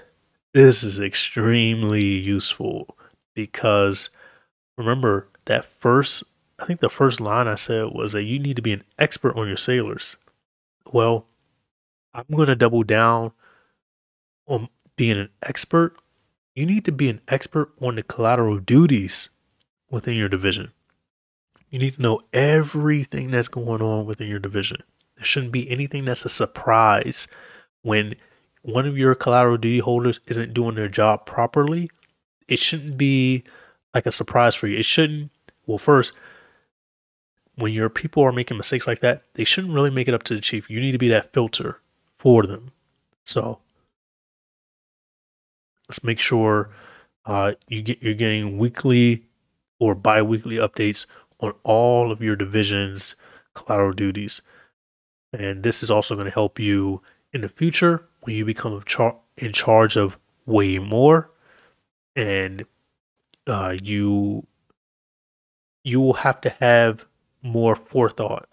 S1: This is extremely useful because remember that first, I think the first line I said was that you need to be an expert on your sailors. Well, I'm going to double down on being an expert. You need to be an expert on the collateral duties within your division. You need to know everything that's going on within your division. There shouldn't be anything that's a surprise when one of your collateral duty holders isn't doing their job properly. It shouldn't be like a surprise for you. It shouldn't, well, first, when your people are making mistakes like that, they shouldn't really make it up to the chief. You need to be that filter for them. So let's make sure uh, you get you're getting weekly or bi-weekly updates on all of your divisions collateral duties. And this is also going to help you in the future when you become in charge of way more. And uh, you you will have to have more forethought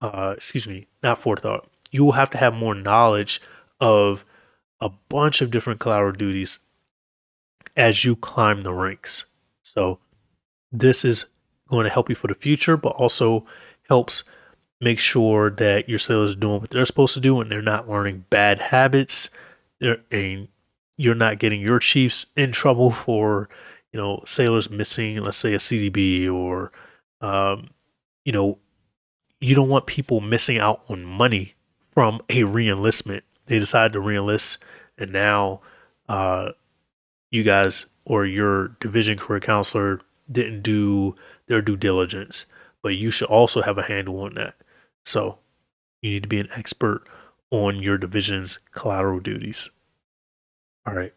S1: uh, excuse me not forethought. You will have to have more knowledge of a bunch of different collateral duties as you climb the ranks. So this is going to help you for the future but also helps make sure that your sailors are doing what they're supposed to do and they're not learning bad habits. And you're not getting your chiefs in trouble for you know sailors missing let's say a cdb or um, you know you don't want people missing out on money from a reenlistment. They decide to reenlist and now uh, you guys or your division career counselor didn't do their due diligence. But you should also have a handle on that so you need to be an expert on your division's collateral duties. All right.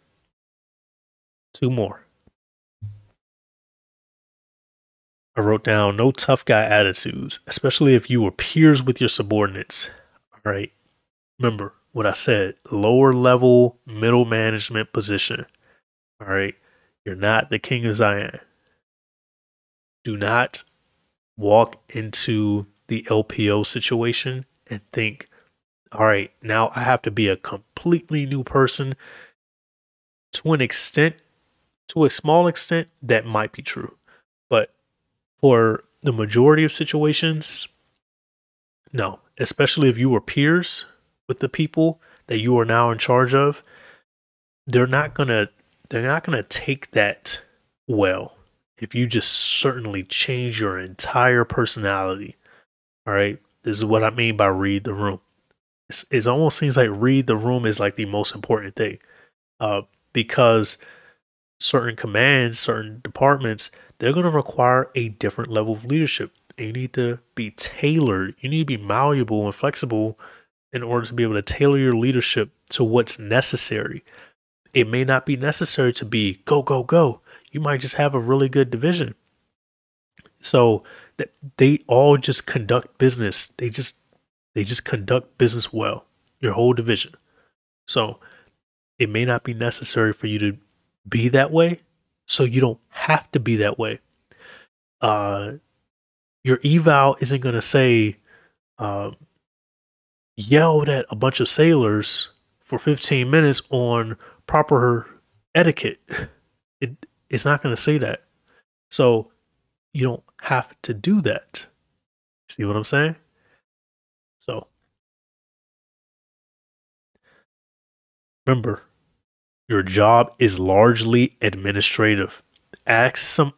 S1: Two more. I wrote down no tough guy attitudes, especially if you were peers with your subordinates. All right. Remember what I said lower level, middle management position. All right. You're not the king of Zion. Do not walk into the LPO situation and think all right, now I have to be a completely new person. To an extent, to a small extent, that might be true. But for the majority of situations, no, especially if you were peers with the people that you are now in charge of, they're not going to they're not going to take that well if you just certainly change your entire personality. All right? This is what I mean by read the room. It's, it almost seems like read the room is like the most important thing. Uh, because certain commands, certain departments, they're going to require a different level of leadership. You need to be tailored. You need to be malleable and flexible in order to be able to tailor your leadership to what's necessary. It may not be necessary to be go, go, go. You might just have a really good division. So that they all just conduct business. They just they just conduct business well. Your whole division. So it may not be necessary for you to be that way, so you don't have to be that way. Uh, your eval isn't going to say, uh, yelled at a bunch of sailors for 15 minutes on proper etiquette. (laughs) It, it's not going to say that. So you don't have to do that. See what I'm saying? So remember, your job is largely administrative. Ask some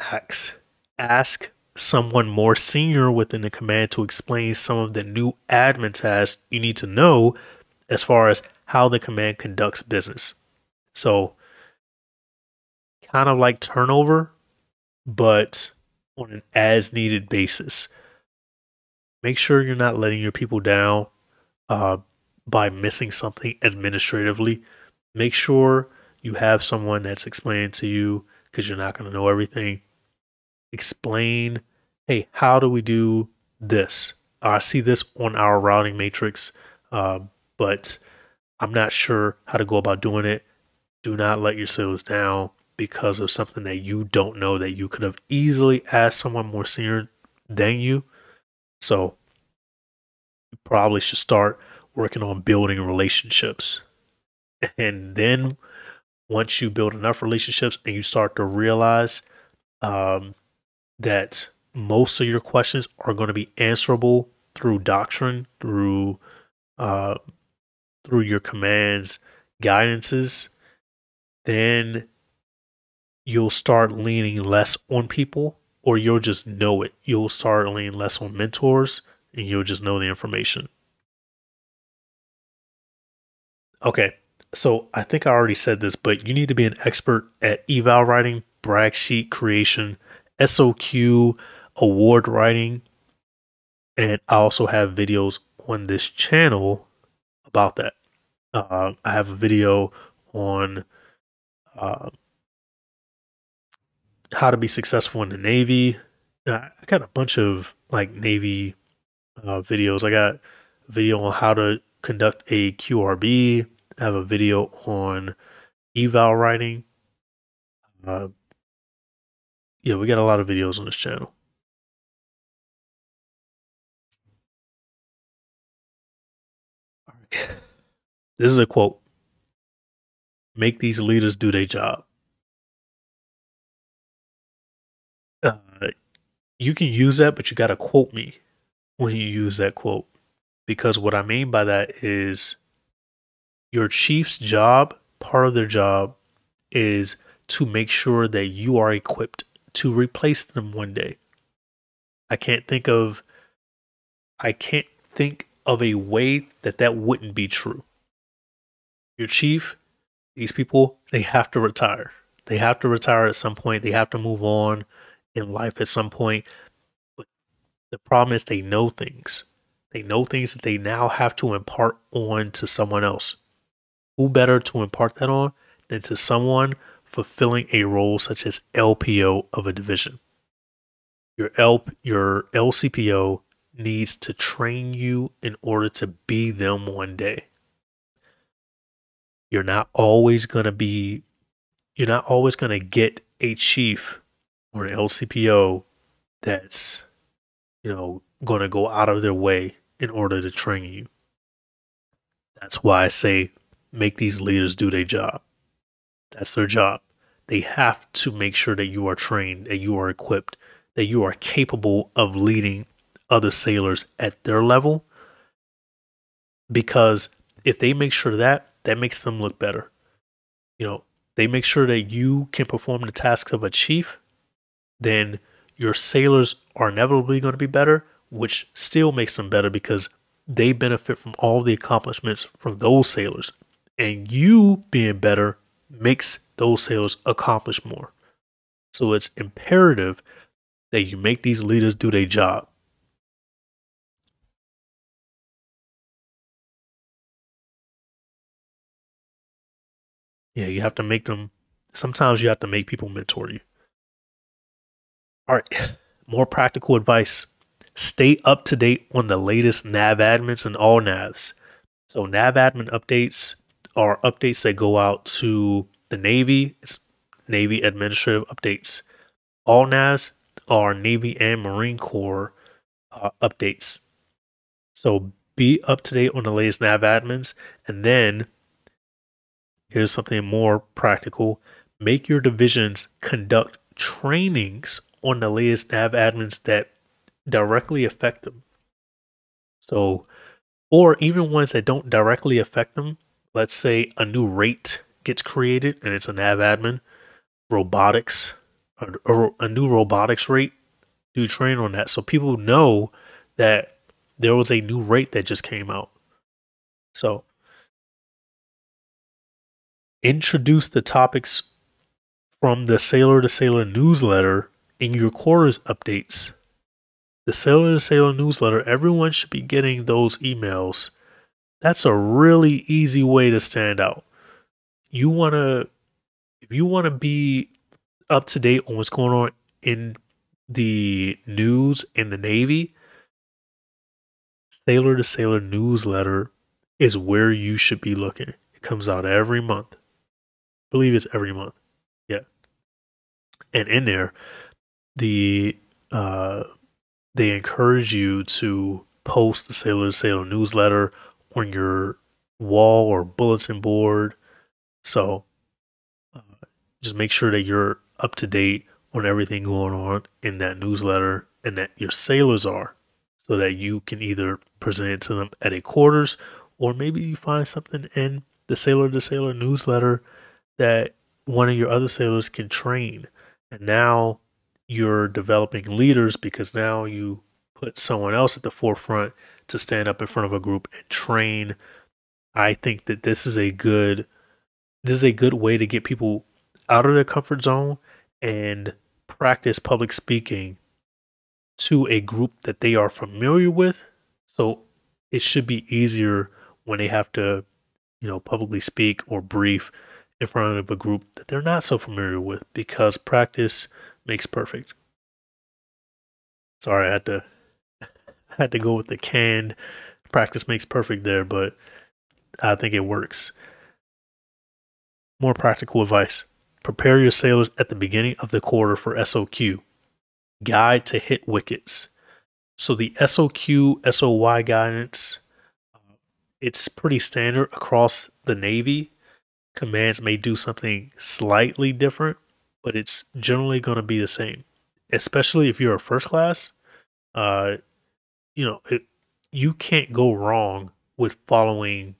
S1: ask ask someone more senior within the command to explain some of the new admin tasks you need to know as far as how the command conducts business. So kind of like turnover, but on an as needed basis. Make sure you're not letting your people down uh, by missing something administratively make sure you have someone that's explaining to you because you're not going to know everything. Explain, hey, how do we do this? I see this on our routing matrix, uh, but I'm not sure how to go about doing it. Do not let your sales down because of something that you don't know that you could have easily asked someone more senior than you. So you probably should start working on building relationships (laughs) and then once you build enough relationships and you start to realize um, that most of your questions are going to be answerable through doctrine, through uh, through your commands, guidances, then you'll start leaning less on people, or you'll just know it. You'll start leaning less on mentors, and you'll just know the information. Okay, so I think I already said this, but you need to be an expert at eval writing, brag sheet creation, SOQ, award writing, and I also have videos on this channel about that. Uh, I have a video on uh, how to be successful in the Navy. I got a bunch of like Navy uh, videos. I got a video on how to conduct a QRB. I have a video on eval writing. Uh, yeah, we got a lot of videos on this channel. This is a quote. Make these leaders do their job. You can use that, but you got to quote me when you use that quote. Because what I mean by that is your chief's job, part of their job, is to make sure that you are equipped to replace them one day. I can't think of I can't think of a way that that wouldn't be true. Your chief, these people, they have to retire. They have to retire at some point. They have to move on in life at some point. But the problem is they know things. They know things that they now have to impart on to someone else. Who better to impart that on than to someone fulfilling a role such as LPO of a division? Your L your LCPO needs to train you in order to be them one day. You're not always going to be you're not always going to get a chief or an LCPO that's you know going to go out of their way in order to train you. That's why I say make these leaders do their job. That's their job. They have to make sure that you are trained, that you are equipped, that you are capable of leading other sailors at their level. Because if they make sure that, that makes them look better. You know, they make sure that you can perform the tasks of a chief, then your sailors are inevitably going to be better, which still makes them better because they benefit from all the accomplishments from those sailors. And you being better makes those sailors accomplish more. So it's imperative that you make these leaders do their job. Yeah, you have to make them. Sometimes you have to make people mentor you. All right, (sighs) more practical advice. Stay up to date on the latest nav admins and all navs. So nav admin updates are updates that go out to the Navy. It's Navy administrative updates. All navs are Navy and Marine Corps uh, updates. So be up to date on the latest nav admins and then Here's something more practical. Make your divisions conduct trainings on the latest nav admins that directly affect them. So, or even ones that don't directly affect them. Let's say a new rate gets created and it's a nav admin, robotics, a, a new robotics rate, do train on that. So people know that there was a new rate that just came out. So introduce the topics from the Sailor to Sailor newsletter in your quarters updates. The Sailor to Sailor newsletter, everyone should be getting those emails. That's a really easy way to stand out. You want to, if you want to be up to date on what's going on in the news in the Navy, Sailor to Sailor newsletter is where you should be looking. It comes out every month believe it's every month. Yeah. And in there, the uh, they encourage you to post the Sailor to Sailor newsletter on your wall or bulletin board. So uh, just make sure that you're up to date on everything going on in that newsletter and that your sailors are so that you can either present it to them at a quarters or maybe you find something in the Sailor to Sailor newsletter that one of your other sailors can train. And now you're developing leaders because now you put someone else at the forefront to stand up in front of a group and train. I think that this is a good this is a good way to get people out of their comfort zone and practice public speaking to a group that they are familiar with. So it should be easier when they have to, you know, publicly speak or brief in front of a group that they're not so familiar with because practice makes perfect. Sorry, I had to (laughs) I had to go with the canned practice makes perfect there, but I think it works. More practical advice. Prepare your sailors at the beginning of the quarter for SOQ. Guide to hit wickets. So the SOQ SOY guidance it's pretty standard across the Navy commands may do something slightly different, but it's generally going to be the same. Especially if you're a first class, uh, you know, it, you can't go wrong with following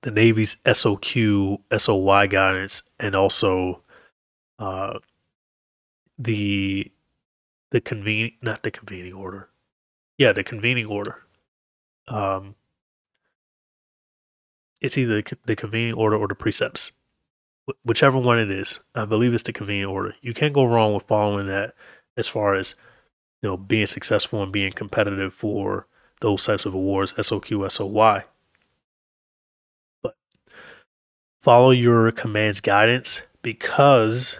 S1: the Navy's SOQ, SOY guidance, and also uh, the the convening, not the convening order. Yeah, the convening order. Um, it's either the convening order or the precepts, whichever one it is. I believe it's the convening order. You can't go wrong with following that as far as you know being successful and being competitive for those types of awards, SOQ, SOY. But follow your command's guidance because,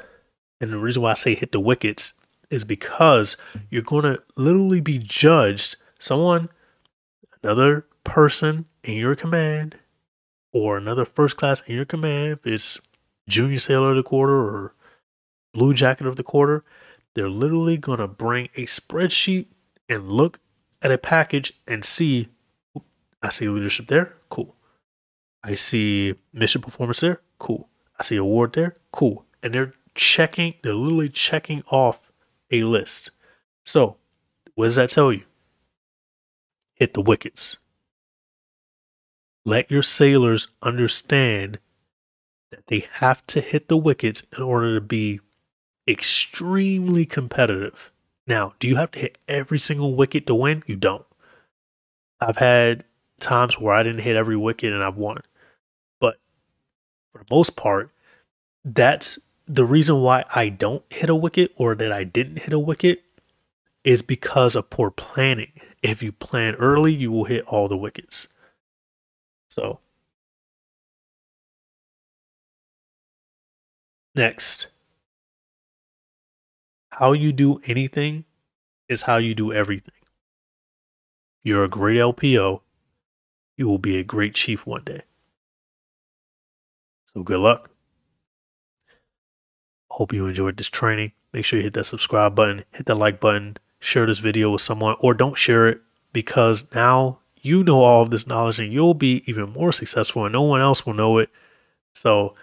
S1: and the reason why I say hit the wickets is because you're going to literally be judged. Someone, another person in your command or another first class in your command, if it's junior sailor of the quarter or blue jacket of the quarter, they're literally going to bring a spreadsheet and look at a package and see, I see leadership there. Cool. I see mission performance there. Cool. I see award there. Cool. And they're checking, they're literally checking off a list. So, what does that tell you? Hit the wickets. Let your sailors understand that they have to hit the wickets in order to be extremely competitive. Now, do you have to hit every single wicket to win? You don't. I've had times where I didn't hit every wicket and I've won. But for the most part, that's the reason why I don't hit a wicket or that I didn't hit a wicket is because of poor planning. If you plan early, you will hit all the wickets. So, next, how you do anything is how you do everything. You're a great LPO, you will be a great chief one day. So, good luck. Hope you enjoyed this training. Make sure you hit that subscribe button, hit that like button, share this video with someone, or don't share it because now you know all of this knowledge and you'll be even more successful and no one else will know it. So,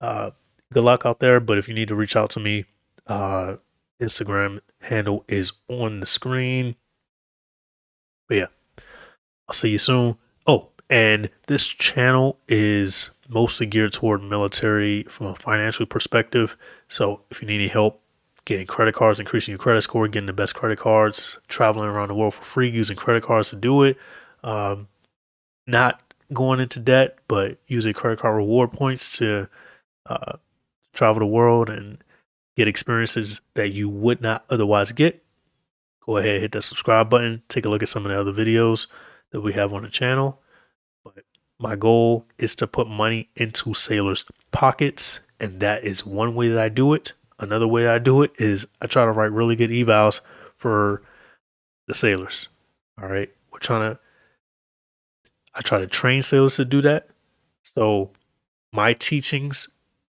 S1: uh, good luck out there. But if you need to reach out to me, uh, Instagram handle is on the screen. But yeah, I'll see you soon. Oh, and this channel is mostly geared toward military from a financial perspective. So if you need any help getting credit cards, increasing your credit score, getting the best credit cards, traveling around the world for free, using credit cards to do it, um, not going into debt, but using credit card reward points to uh, travel the world and get experiences that you would not otherwise get, go ahead, hit that subscribe button, take a look at some of the other videos that we have on the channel. But my goal is to put money into sailors' pockets, and that is one way that I do it. Another way I do it is I try to write really good evals for the sailors. All right. We're trying to I try to train sailors to do that. So my teachings,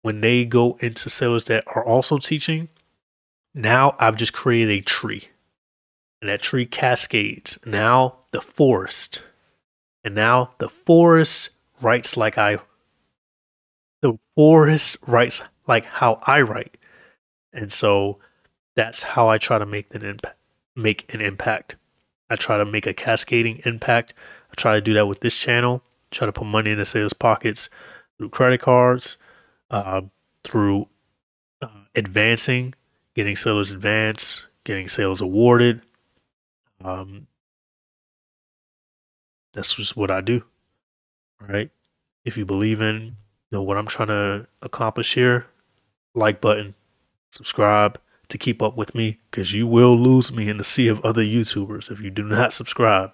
S1: when they go into sailors that are also teaching, now I've just created a tree. And that tree cascades. Now the forest. And now the forest writes like I the forest writes like how I write. And so that's how I try to make an impact make an impact. I try to make a cascading impact I try to do that with this channel. Try to put money in the sales pockets through credit cards, uh, through uh, advancing, getting sales advanced, getting sales awarded. Um, that's just what I do. Right? If you believe in you know what I'm trying to accomplish here, like button, subscribe to keep up with me because you will lose me in the sea of other YouTubers if you do not subscribe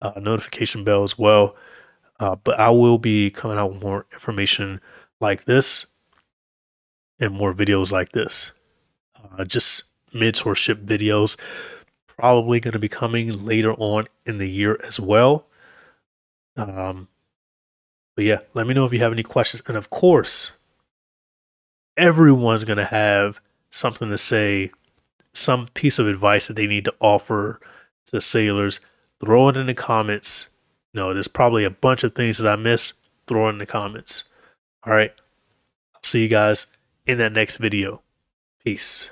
S1: uh, notification bell as well. Uh, but I will be coming out with more information like this and more videos like this. Uh, just mentorship videos probably going to be coming later on in the year as well. Um, but yeah, let me know if you have any questions. And of course, everyone's going to have something to say, some piece of advice that they need to offer to sailors throw it in the comments. No, there's probably a bunch of things that I missed. Throw it in the comments. All right. I'll see you guys in that next video. Peace.